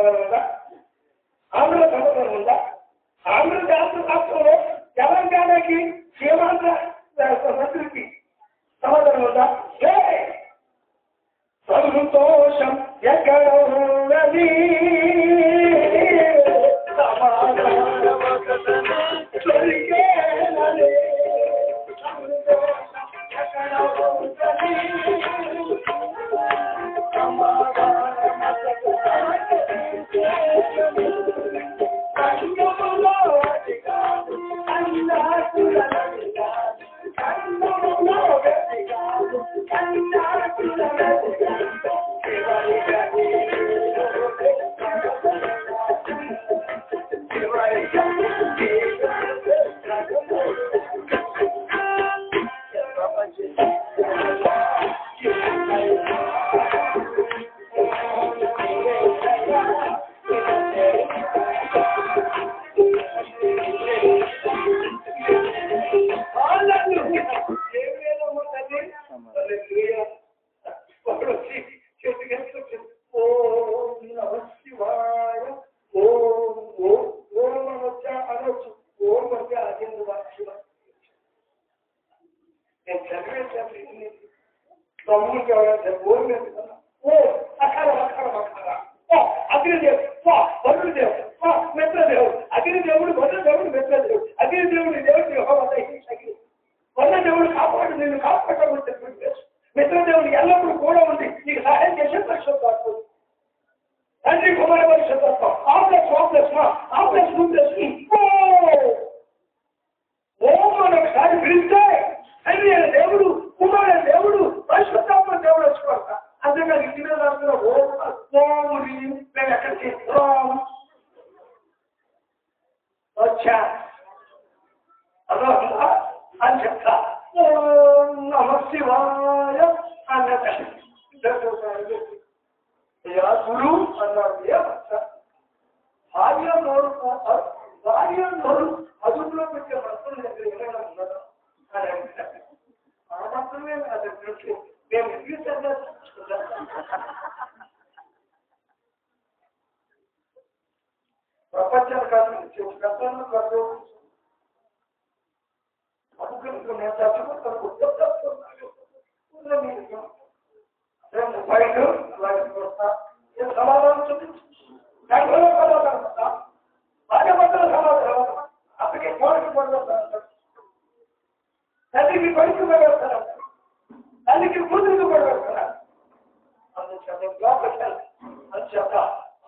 సమాధానం ఉందా? ఆంధ్ర సమాధానం ఉందా? ఆంధ్ర రాష్ట్ర రాష్ట్రంలో తెలంగాణకి సీమాంధ్ర మంత్రికి సమాధానం ఉందా? సంతోషం ఎక్కడ ఉన్నది. సమాధానం దొరికేనది. సంతోషం తల్లికి కొడుకు పడతారు తల్లికి కూతురికి పడతారు అందుచేత లోపల అందుచేత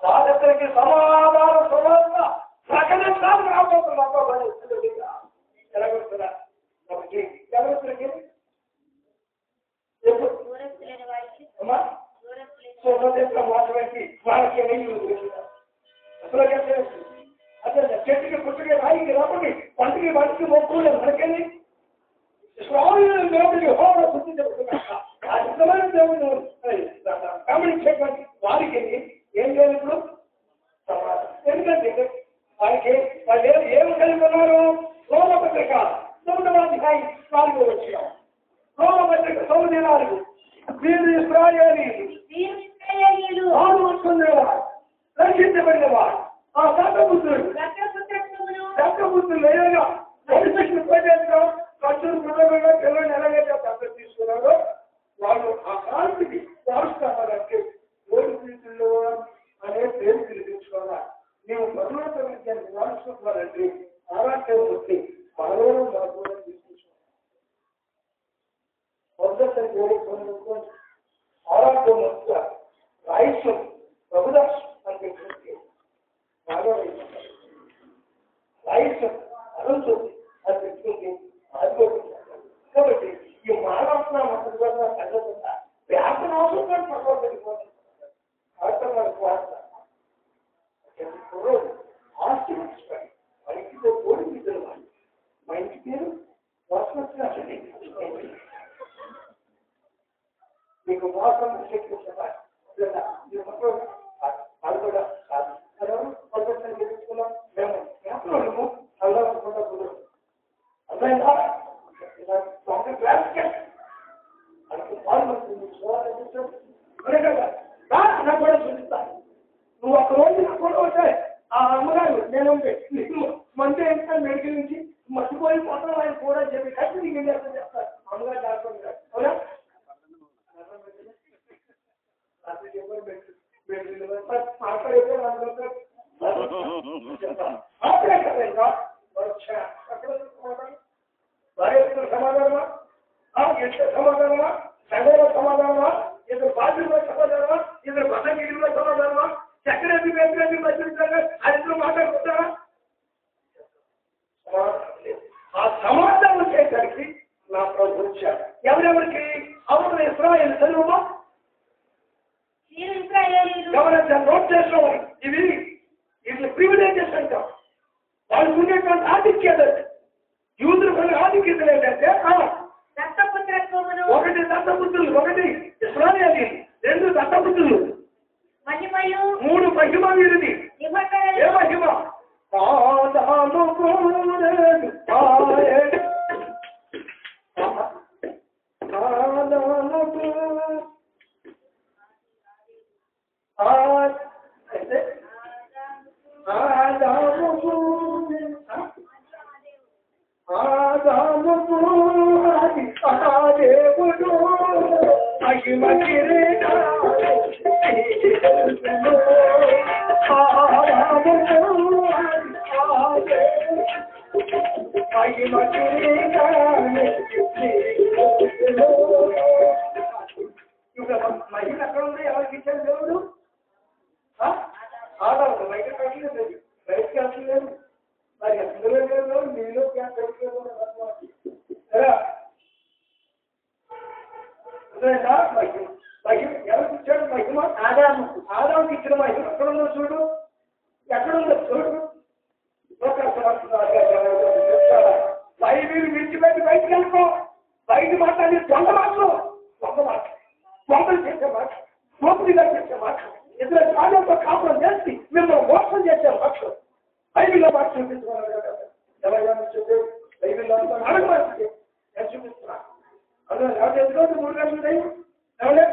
సాధకులకి సమాధాన సమాధాన ప్రకటించాలని రాబోతున్నారు ఎలాగొస్తున్నా ఒకటి ఎవరికి ఎప్పుడు దూరస్తులేని వారికి అమ్మా దూరస్తులేని సో మొదటి మాట్లాడి వాళ్ళకి అసలు అదే చెట్టుకి పుట్టుకి రాయికి రాబడి పంటకి వాటికి మొక్కులు మనకెళ్ళి స్వామి దేవుడికి హోమ బుద్ధి చెప్తున్నా ఆ నిజమైన దేవుడు గమనించేటువంటి వారికి ఏం చేయాలి ఇప్పుడు. ఎందుకంటే వారికి వాళ్ళు ఏం ఏం కలిగి ఉన్నారు రోమపత్రిక తొమ్మిదవ అధ్యాయం నాలుగో వచ్చిన రోమపత్రిక తొమ్మిది నాలుగు. వీరు ఇస్రాయేలీలు వీరు ఇశ్రాయేలీయులు వాడు వస్తుండేవాడు రక్షించబడినవాడు ఆ దత్తపుత్రుడు రక్తపుత్రత్వమును దత్తపుత్రులు లేయగా భవిష్యత్తు ఉపదేశంగా ఖర్చులు మృతమైన పిల్లలు ఎలాగైతే పద్ధతి తీసుకున్నారో వాళ్ళు ఆ కాంతికి వాడుస్తారంటే రోజు ప్రీతుల్లో అనే పేరు పిలిపించుకోవాలా? మేము పరలోక విద్యాన్ని వాడుచుకోవాలంటే ఆరాటం వచ్చి పరలోకం మనకు తీసుకుంటున్నాం మొదటి కోరుకోనుకో ఆరాటం వస్తా రాయిసం ప్రభుదాస్ అంటే బాగా రాయిసం అది పెట్టుకుంటే కాబట్టి ఈ మానవ మంత్రుల అవసరం కానీ అవసరం మనకు వార్త ఆస్తి కోడి వాళ్ళు. మా ఇంటి పేరు మీకు మోసం శక్తి చెప్పాలి. కూడా మేము ఎప్పుడు అల్లకుండా కుదరదు. ఒక రోజు నాకు కూడా వచ్చాయి ఆ అమ్మగారు నేను మంది ఎంత మెడికి నుంచి మర్చిపోయి పోతాను ఆయన కూడా చెప్పి అయితే నీకు ఏం చేస్తాను చెప్తాను అమ్మగారు దాచుకుంటారు అవునా మాట్లాడితే అక్కడ భార్య సమాధానమా? ఆ ఎంత సమాధానమా? సంఘంలో సమాధానమా? ఇద్దరు బాధ్యుల్లో సమాధానమా? ఇద్దరు బసగిరిలో సమాధానమా? చక్రవర్తి వెంకటరెడ్డి మధ్య అది మాట్లాడుకుంటారా? ఆ సమాధానం చేయడానికి నా ప్రభు వచ్చాడు. ఎవరెవరికి? అవును ఇస్రాయల్ ఇస్రాయేలీలు. ఎవరైతే నోట్ చేసుకోవాలి? ఇవి ఇది ప్రివిలేజెస్ అంటాం. వాళ్ళకు ఉండేటువంటి ఆధిక్యత ఆధిక్యతలు ఏంటంటే దత్తపుత్రత్వమును ఒకటి దత్తపుత్రులు ఒకటి ఇస్రాయలి రెండు దత్తపుత్రులు. మహిమయు మూడు మహిమ వీరిది. ఏ మహిమ? ఆదాము కోరేడు ఆయే. ఆదాము బయట కట్టలేదు బయటకి వెళ్ళలేదు మరి అందులో లేదు నీలో మహిమ ఎవరికి ఇచ్చాడు? మహిమ? ఆదాము ఆదాముకి ఇచ్చిన మహిమ ఎక్కడ ఉందో చూడు. ఎక్కడ ఉందో చూడు బైబిల్ విడిచిపెట్టి బయటికి వెళ్ళిపో. బయట మాట్లాడి దొంగ మాటలు. దొంగ మాట. దొంగలు చేసే మాట. దోపిడిగా చేసే మాట. ఇద్దరు కాళ్ళతో కాపురం చేసి మిమ్మల్ని మోసం చేసే మాటలు బైబిల్లో మాట చూపించుకున్నాడు ఎవరైనా చెప్పి బైబిల్లో అడగడానికి నేను చూపిస్తున్నా అందులో ఎవరు ఎందుకంటే మూడు గంటలు దైవం ఎవరే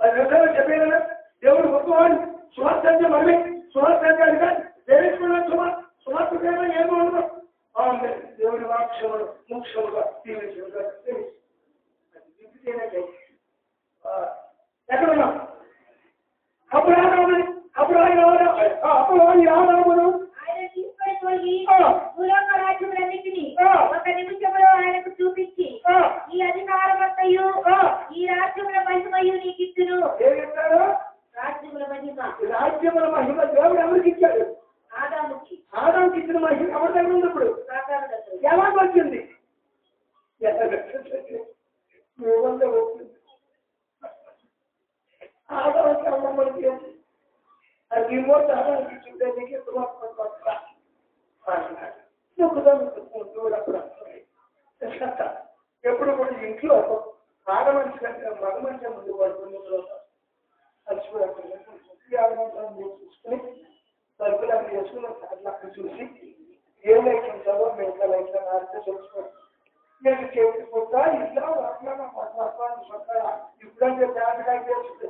పది నిమిషాలు చెప్పేదా దేవుడు గొప్పవాడు సువార్త అంటే మనమే సువార్త అంటే అది కాదు దేవేశ్వరుడు సువార్త సువార్త పేరు ఏమో ఉండదు ఆమె దేవుడి వాక్షములు ముఖ్యముగా దీవించుగా తెలుసు అది విప్పితేనే ఎక్కడ ఉన్నాం అప్పుడు ఆదాము అప్పుడు ఆయన ఆదా- ఆ, అప్పుడు ఆయన ఆదామును ఆయన తీసుకొని పోయి ఆ. భూలోక రాజ్యములన్నిటినీ. ఒక నిమిషంలో ఆయనకు చూపించి ఈ అధికారమంతయు ఆ, ఈ రాజ్యముల మహిమయు ఏమి ఇస్తాడు రాజ్యముల మహిమ రాజ్యముల మహిమ దేవుడు ఎవరికి ఇచ్చాడు ఆదాముకి ఆదాముకి ఇచ్చిన మహిమ ఎవరి దగ్గర ఉంది ఇప్పుడు. ఎలా వచ్చింది వచ్చింది? మీ వల్ల వచ్చింది ఆదాముకి అమ్మమ్మకి ఏంటి? అది రిమోట్ ఆదాముకి ఇచ్చిందే ఎప్పుడు కూడా ఇంట్లో ఆడ మనిషి కంటే మగ మనిషి ముందు పడుతుంది చూసుకుని సరుకులు అవి చేసుకుని అట్లా అక్కడ చూసి ఏం లైట్ ఉంటుందో మిగతా లైట్ మారితే తెలుసుకోండి నేను చేతి పుట్ట ఇట్లా అట్లా మాట్లాడుతున్నాను ఇప్పుడంటే జాగ్రత్త చేస్తుంది.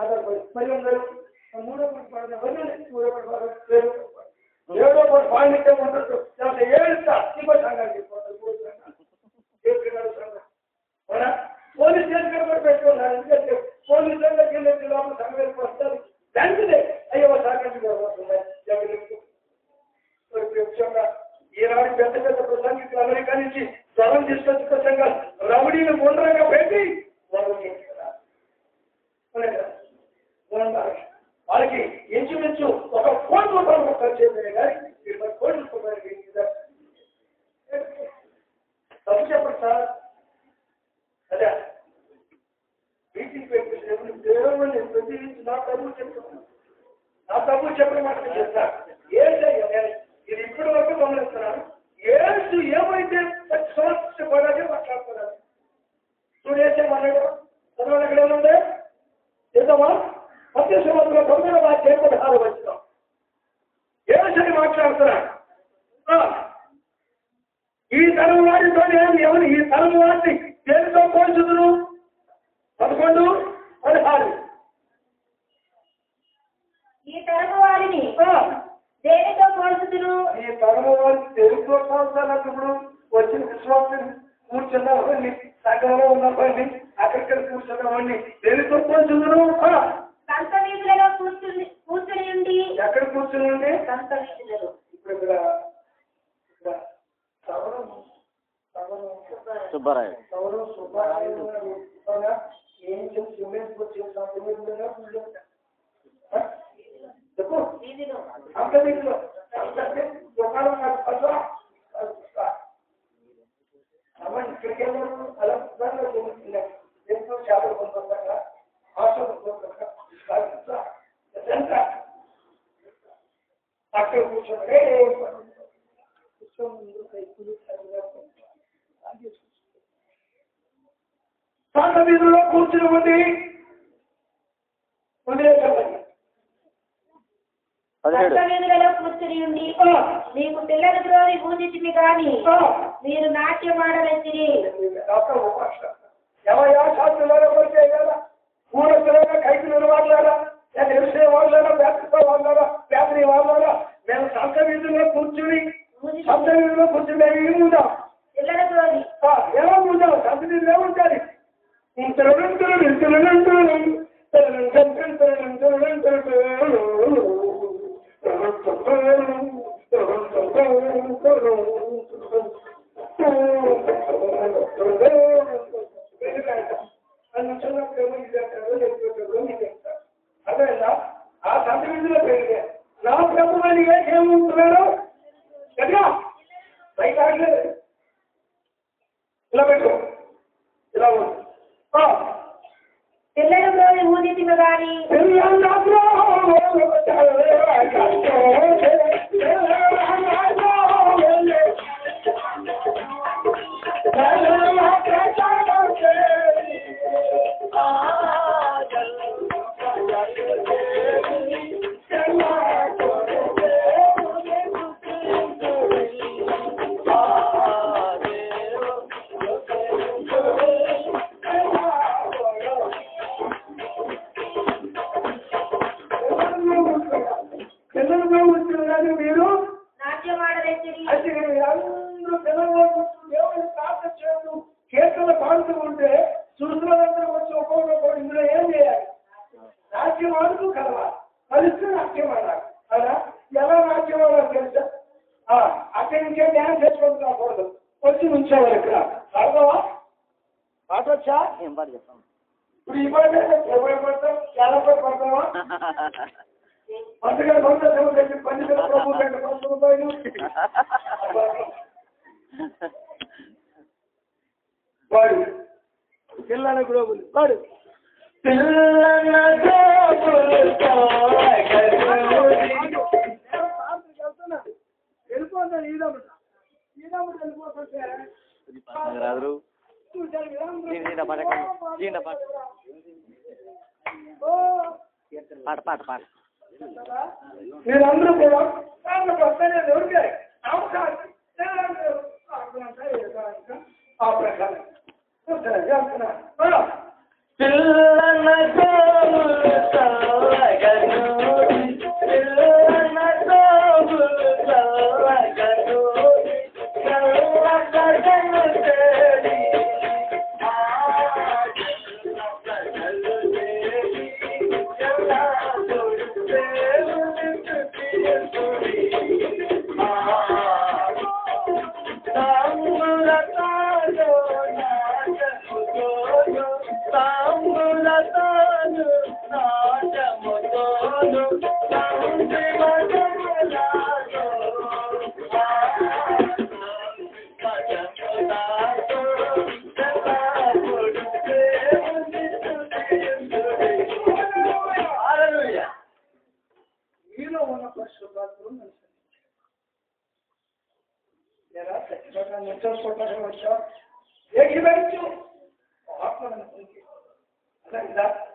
మీద ఆధారపడి మరి అందరూ మూడో పాట పాడదాం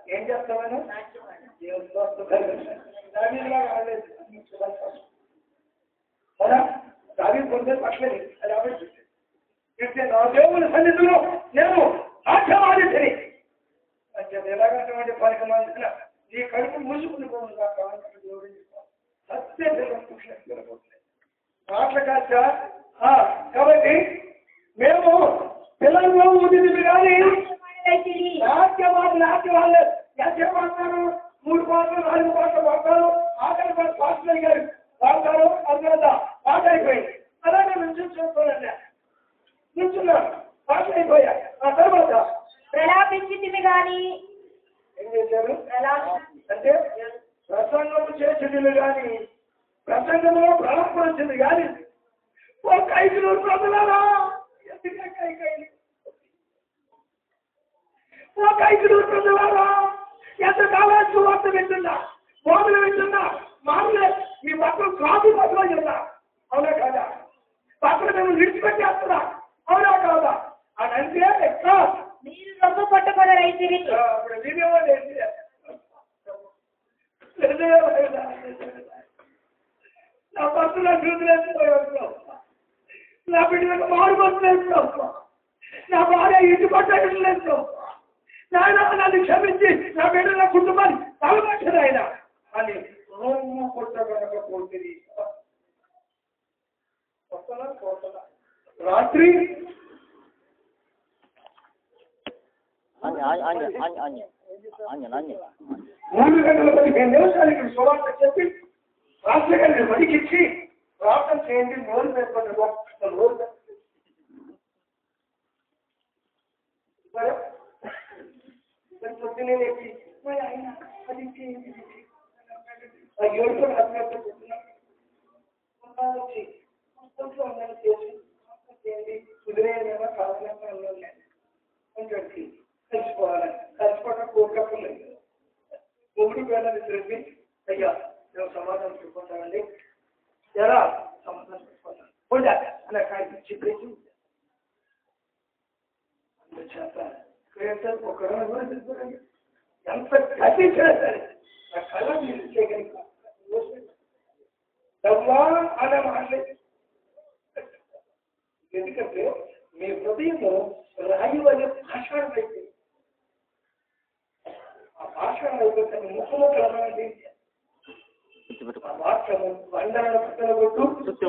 ఏం చేస్తామని దేవుడితో దాని కాలేదు కదా దాని పొందే పట్లేదు అది ఆవిడ చెప్తే నా దేవుని సన్నిధిలో నేను సాధ్యమాదిని అంటే ఎలాగంటే పనికి మంది నీ కడుపు మూసుకుని పోను కాక దేవుడిని సత్య మాటలు కాస్త కాబట్టి మేము పిల్లల్లో ఉంటుంది కానీ నాట్యవాళ్ళు నాట్యవాళ్ళు ఎంత పాడతారు మూడు పాటలు నాలుగు పాటలు పాడతారు. ఆఖరి పాట పాటలు గారు పాడతారు. అందువల్ల పాట అయిపోయింది. అలాగే నుంచి చూసుకోవాలండి నిల్చున్నారు పాటలు అయిపోయాయి ఆ తర్వాత ప్రలాపించితివి గాని ఏం చేశారు? అంటే ప్రసంగం చేసింది కానీ ప్రసంగంలో ప్రారంభించింది కానీ ఓ కైకులు ప్రజలారా ఎందుకే కైకైలు ఓ కైకులు ప్రజలారా ఎంత కావాల్సిన వార్త వింటున్నా బోధన వింటున్నా మామూలే మీ పక్కన కాదు పక్కన చెప్తా. అవునా కాదా? పక్కన మేము విడిచిపెట్టేస్తున్నా అవునా కాదా? అని అంటే మీరు రొమ్ము పట్టుకొని రైతిరి అప్పుడు నేనేమో ఏంటి నా భర్త నా చూతులేసుకోవాలి నా బిడ్డలకు మారు నా భార్య ఇంటి పట్టలేదు నాయన నన్ను క్షమించి నా బిడ్డ నా కుటుంబాన్ని తలపట్టదు ఆయన అని రొమ్ము కొట్ట కనుక పోతున్నా రాత్రి. ఆంజ ఆంజ ఆంజ ఆంజ ఆంజ ఆంజ. మూడు గంటల పదిహేను నిమిషాలు ఇక్కడ సువార్త చెప్పి రాత్రి గారిని బడికిచ్చి ప్రార్థన చేయండి నోరు పేర్కొన్న ఒక్క నోరు పేర్కొనండి. సరే? మరి పొద్దున్నే లేచి, మరి ఆయన అది చేయండి, ఇది చేయండి. చేసి, ప్రార్థన చేయండి, కుదిరేదేమో కావాలంటే ఉండండి. కొంచెంకి కలిసిపోవాలి కలిసిపోవడం కోరికప్పుడు లేదు మొగుడు పేర్లని తెలిపి అయ్యా నేను సమాధానం చెప్పుకుంటానండి ఎలా సమాధానం చెప్పుకుంటాను పోండి అనే కాయ చెప్పేసి అందుచేత క్రియేటర్ ఒకరు ఎంత కట్టించినా సరే నా కళ మీరు చేయగలిగా డబ్బా అనే మాటలేదు ఎందుకంటే మీ హృదయము రాయి ಸುತ್ತ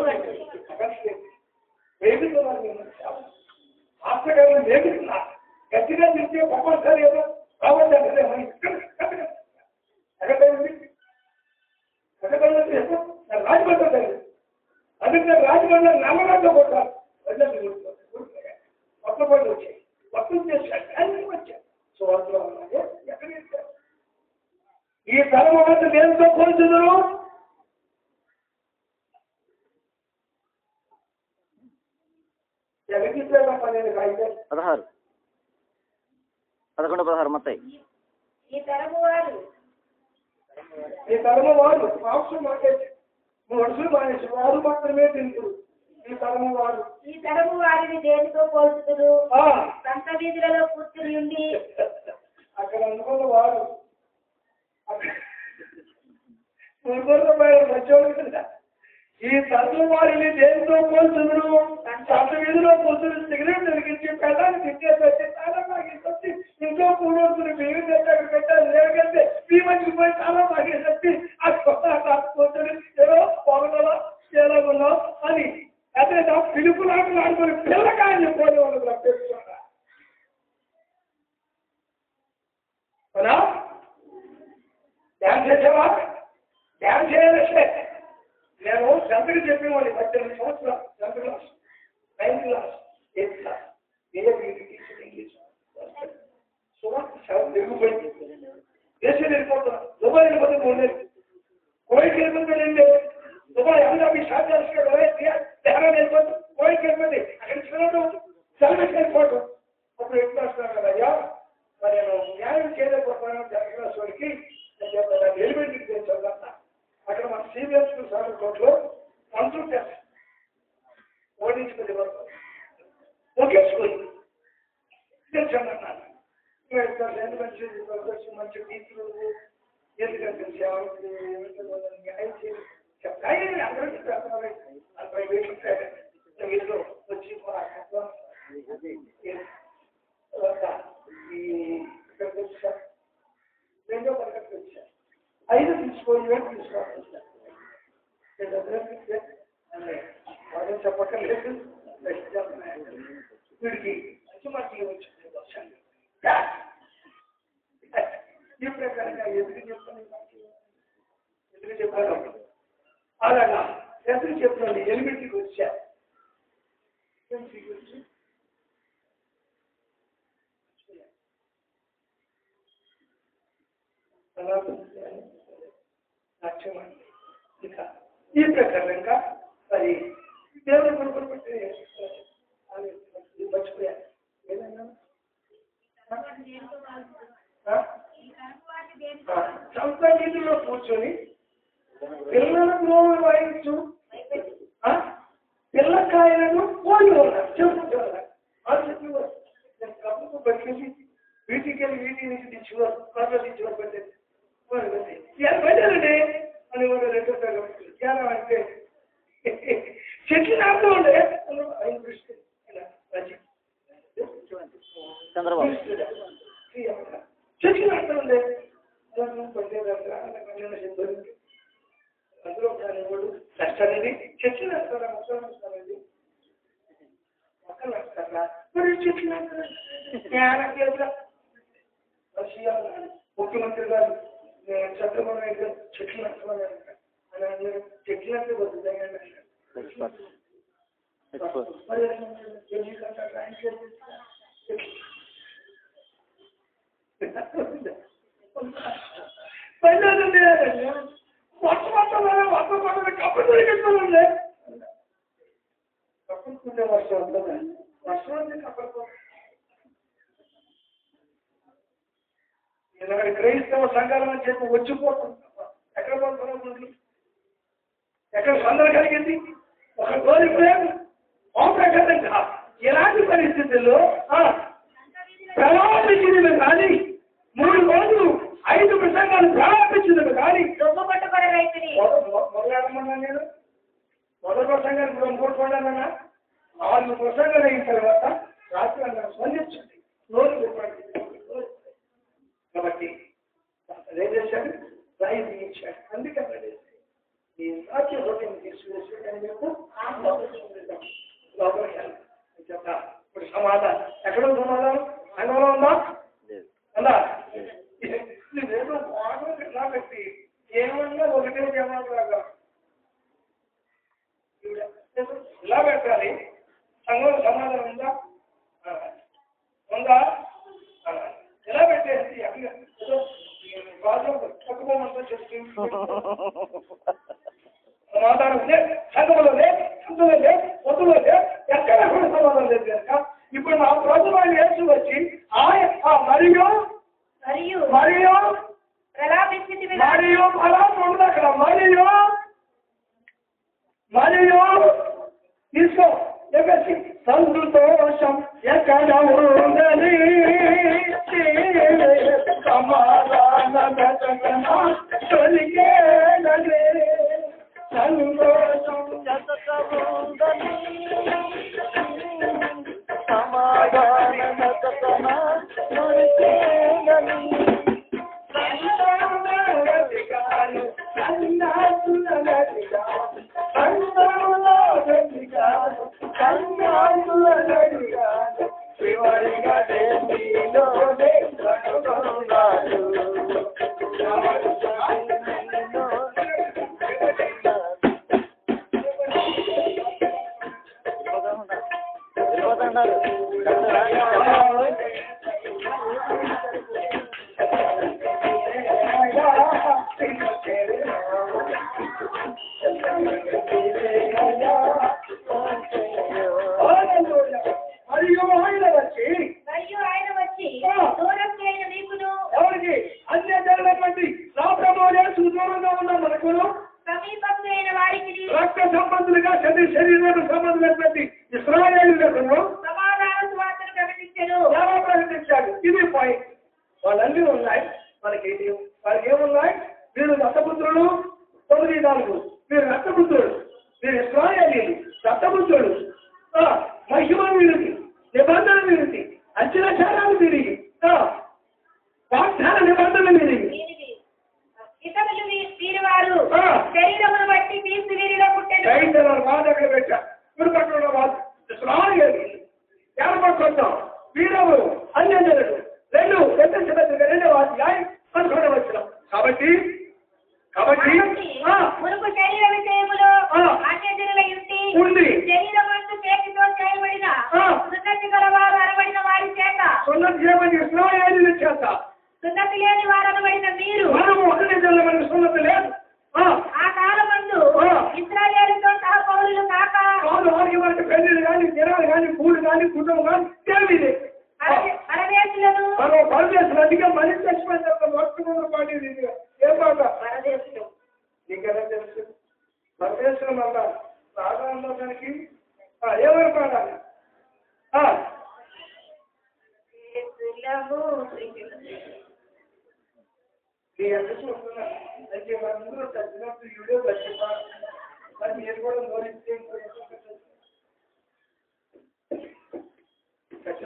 ఎదురు చెప్పాను అలాగా ఎదురు చెప్తాను ఎలిమెంట్కి వచ్చా. ఇక ఈ ప్రకారంగా మరి దేవుని కొనుగోలు పెట్టి మర్చిపోయాను. ఏదన్నా సంత నీటిలో కూర్చొని పిల్లలకు వాయించు ఆ? పిల్లకాయలను ఉన్నారు. చెప్పుకోవాలి కప్పుకు పట్టుకెళ్ళి వీటికి వీటి నుంచి తెచ్చేవారు కాళ్ళు తెచ్చేవారు పెట్టేది పెట్టారండి అని వాళ్ళు రెండో తరగతి అంటే చెట్లు నాటుతూ ఉండే. ఆయన దృష్టి ఇలా మంచి చంద్రబాబు. చెట్లు నాటుతూ ఉండే. అందులో కానివ్వడు కష్టానికి చెట్లు నాటుతారా మొక్కలు నాటుతారండి మొక్కలు నాటుతారా మరి లేదు రష్యా ముఖ్యమంత్రి గారు చంద్రబాబు నాయుడు గారు చెట్లు నష్టమని అని అన్నారు చెట్లు అంటే వద్దుతాయి ఎక్స్పర్ట్ ఎక్స్పర్ట్ మరి ఎందుకంటే ఆయన చెట్లు పండుగ వర్షం పడుతుందా వర్షం పడుతుంది వర్షం అంటే కప్పలు క్రైస్తవ సంఘాలు అని చెప్పి వచ్చిపోతుంది ఎక్కడ పోతున్నారు ఎక్కడ సందర కలిగింది? ఒక గోరి ప్రేమ. ప్రకారంగా ఎలాంటి పరిస్థితుల్లో? ప్రలాపించినవి కానీ మూడు రోజులు ఐదు ప్రసంగాలు ప్రలాపించినవి కానీ దొంగ రైతుని. మొదలెడమన్నా నేను? మొదటి ప్రసంగాలు ఇప్పుడు అనుకుంటున్నానన్నా నాలుగు ప్రసంగాలు అయిన తర్వాత? రాత్రి అన్న స్పందించండి నోరు కాబట్టి ఏం చేశాడు? రాయి తీయించాడు అందుకని ఈ సాధ్య హోటల్ని తీసుకువేసి మీకు చెప్తా. ఇప్పుడు సమాధానం. ఎక్కడ ఉంది సమాధానం? సంఘంలో ఉందా? ఉందా బాగా బాగుంది కాబట్టి ఏమన్నా ఒకటే జమాలాగా ఇలా పెట్టాలి సంఘం సమాధానం ఉందా ఉందా ఎలా పెట్టేసి అక్కడ తక్కువ బాగా పట్టుకోమంటే చెప్తుంది సమాధానం లే సంఘంలో లే సంఘంలో లే లే ఎక్కడ కూడా సమాధానం లేదు కనుక ఇప్పుడు నా ప్రభుత్వ వచ్చి ఆయన మరియు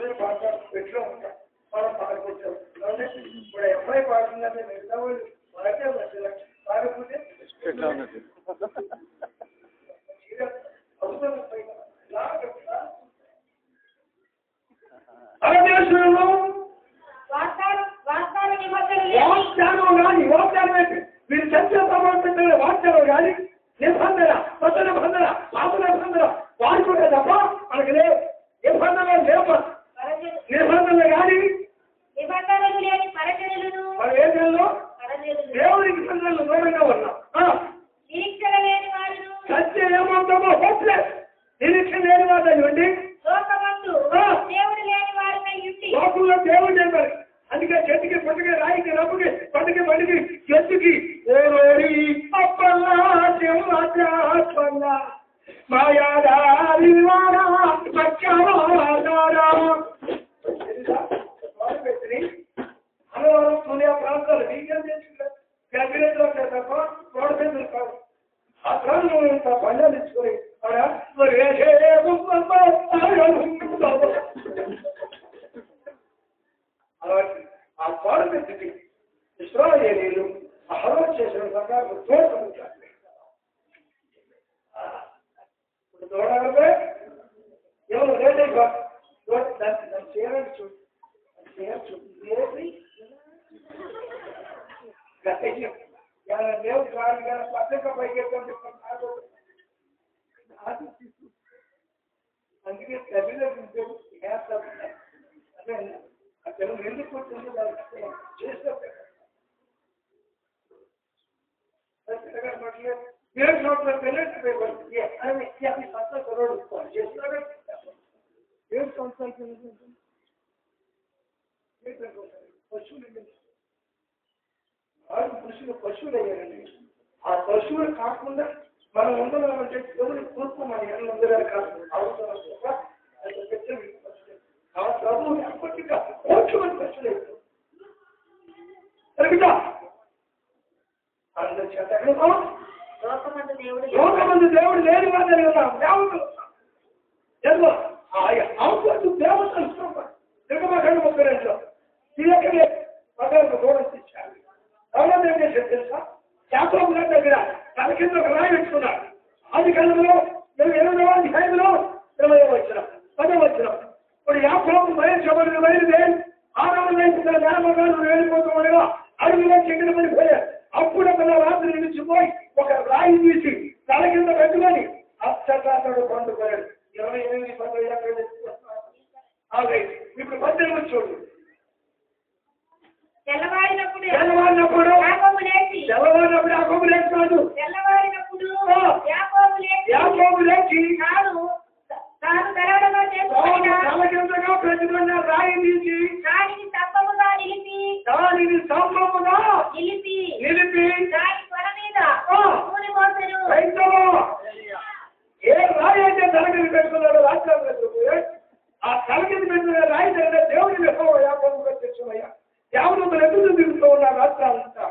ఇద్దరు బాగా పెట్లో ఉంటారు వాళ్ళ పారిపోతారు ఇప్పుడు అమ్మాయి పాడుతుందంటే మిగతా వాళ్ళు పాడితే మంచిది పారిపోతే ఇక్కడ గ్రామగారు వెళ్ళిపోతూ ఉండగా అడవిలో చెట్టు పడిపోయా అప్పుడు మన రాత్రి నిలిచిపోయి ఒక రాయి తీసి తల కింద పెట్టుకొని అక్షరాత్రుడు పండుకోయాడు ఇరవై ఎనిమిది పండుగ ఇప్పుడు పద్దెనిమిది చూడు. తెల్లవారినప్పుడు తెల్లవారినప్పుడు తెల్లవారినప్పుడు ఆ. కొమ్ము లేచి. కాదు తెల్లవారినప్పుడు లేచి రామచంద్రగా ప్రతిమన్న రాయి నిలిచి రాయిని తప్పముగా నిలిపి దానిని సంపముగా నిలిపి నిలిపి రాయి త్వర మీద కూలి పోసరు ఏ రాయి అయితే తలకిది పెట్టుకున్నాడు రాష్ట్రాలు ఆ తలకిది పెట్టుకున్న రాయి దగ్గర దేవుడిని ఎక్కువ యాపముగా తెచ్చుమయ్యా యావరు ఎదురు తిరుగుతూ ఉన్నారు రాష్ట్రాలంతా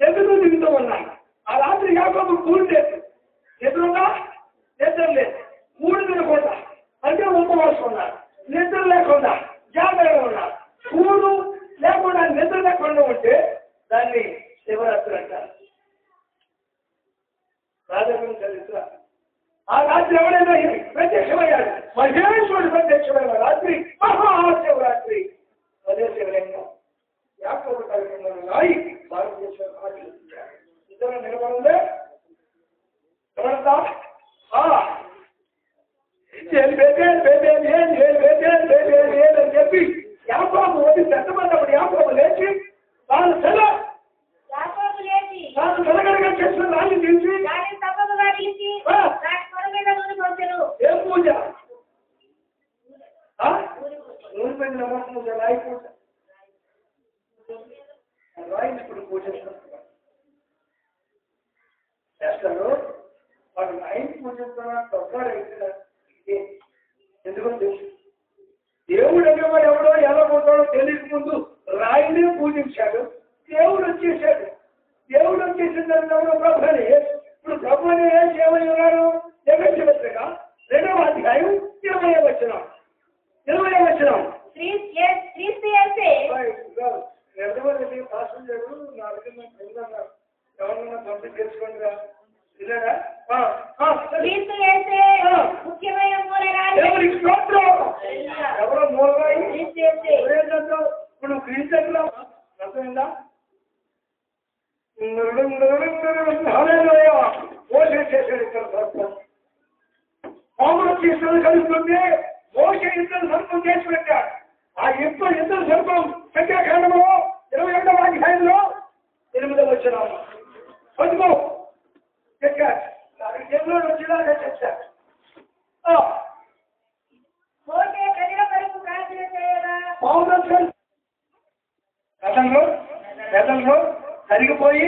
ఎదురు తిరుగుతూ ఉన్నారు ఆ రాత్రి యాపము కూల్ చేసి ఎదురుగా నిద్ర లేదు. మూడు తినకుండా అంటే ఉపవాసుకున్నారు నిద్ర లేకుండా జాగ్రత్తగా ఉన్నారు మూడు లేకుండా నిద్ర లేకుండా ఉంటే దాన్ని శివరాత్రి అంటారు. రాజకీయం చరిత్ర. ఆ రాత్రి ఎవరైనా ప్రత్యక్షమయ్యాడు మహేశ్వరుడు ప్రత్యక్షమైన రాత్రి మహాశివరాత్రి. అదే శివలింగం. యాకూరు రాయి భారతదేశం నిజంగా నిలబడి ఎవరంతా ఏడు బేబేలు బేబేలు ఏడు ఏడు బేబేలు బేబేలు ఏడు అని చెప్పి యాకోబు వచ్చి చెత్తమన్నప్పుడు లేచి తాను సెల తాను సెలగడగా చేసిన రాళ్ళు తీసి. ఏం పూజ? నూనె పెంచిన నమ్మకం పూజ? రాయి పూజ రాయిని ఇప్పుడు పూజిస్తారు చేస్తారు ఎందుకంటే దేవుడు అనేవాడు ఎవడో ఎలా పోతాడో తెలియక ముందు రాయినే పూజించాడు. దేవుడు వచ్చేసాడు. దేవుడు వచ్చేసిన తర్వాత ప్రభుని ఇప్పుడు ప్రభుని ఏం చేయమని ఉన్నాడు జగత్తుగా రెండవ అధ్యాయం ఇరవై వచ్చినాం ఇరవై వచ్చినాం యేసే. ఎంతమంది పాసెంజర్ నా దగ్గర ఎవరన్నా కంప్లీట్ సరే. క్రీస్తు ఆ. ముఖ్యమైన మూలరాయి దేవునికి స్తోత్రం? ఎవరో మూలరాయి క్రీస్తు ఏంటంటే ఇప్పుడు క్రీస్తు అర్థమైందా? ఇక్కడ సర్పం పాములు తీసుకొని కలుపుతుంటే మోసే ఇద్దరు సర్పం చేసి పెట్టాడు. ఆ ఇద్దరు ఇద్దరు సర్పం సంఖ్యాకాండంలో ఇరవై రెండవ అధ్యాయంలో ఎనిమిదవ వచ్చిన పదుకో చెప్పాడు దానికి ఎన్నో వచ్చినాక పావుదర్శన్ గతంలో గతంలో కరిగిపోయి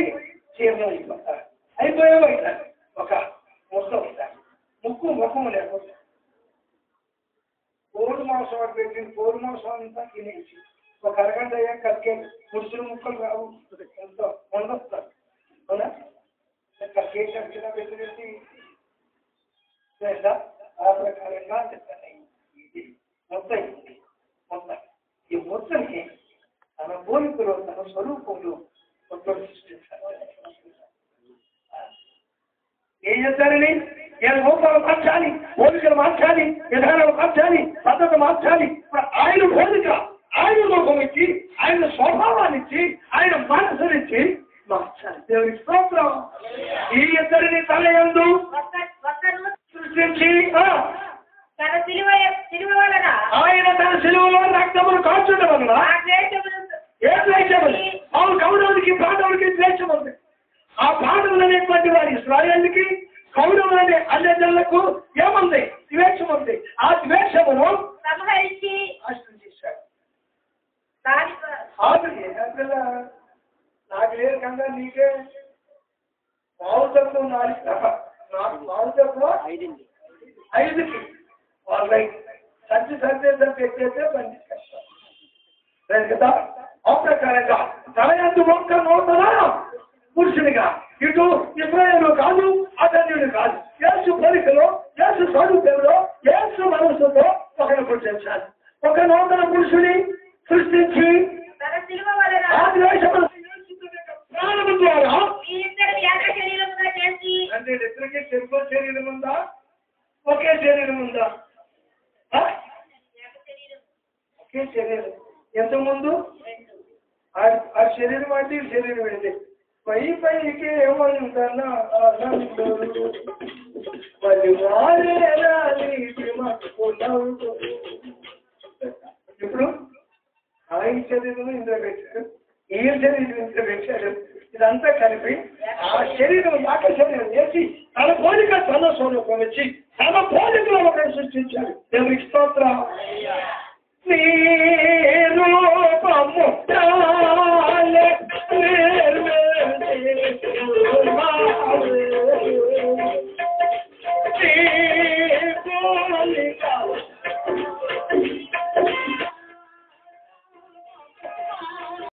చీరలు అయిపోతారు అయిపోయావు అవుతారు ఒక ముద్ద అవుతారు ముక్కు ముఖము లేకుండా కోరు మాంసం అని పెట్టి కోరు మాంసం అంతా తినేసి. ఒక అరగంట అయ్యాక కక్కే పురుషులు ముక్కలు రావు.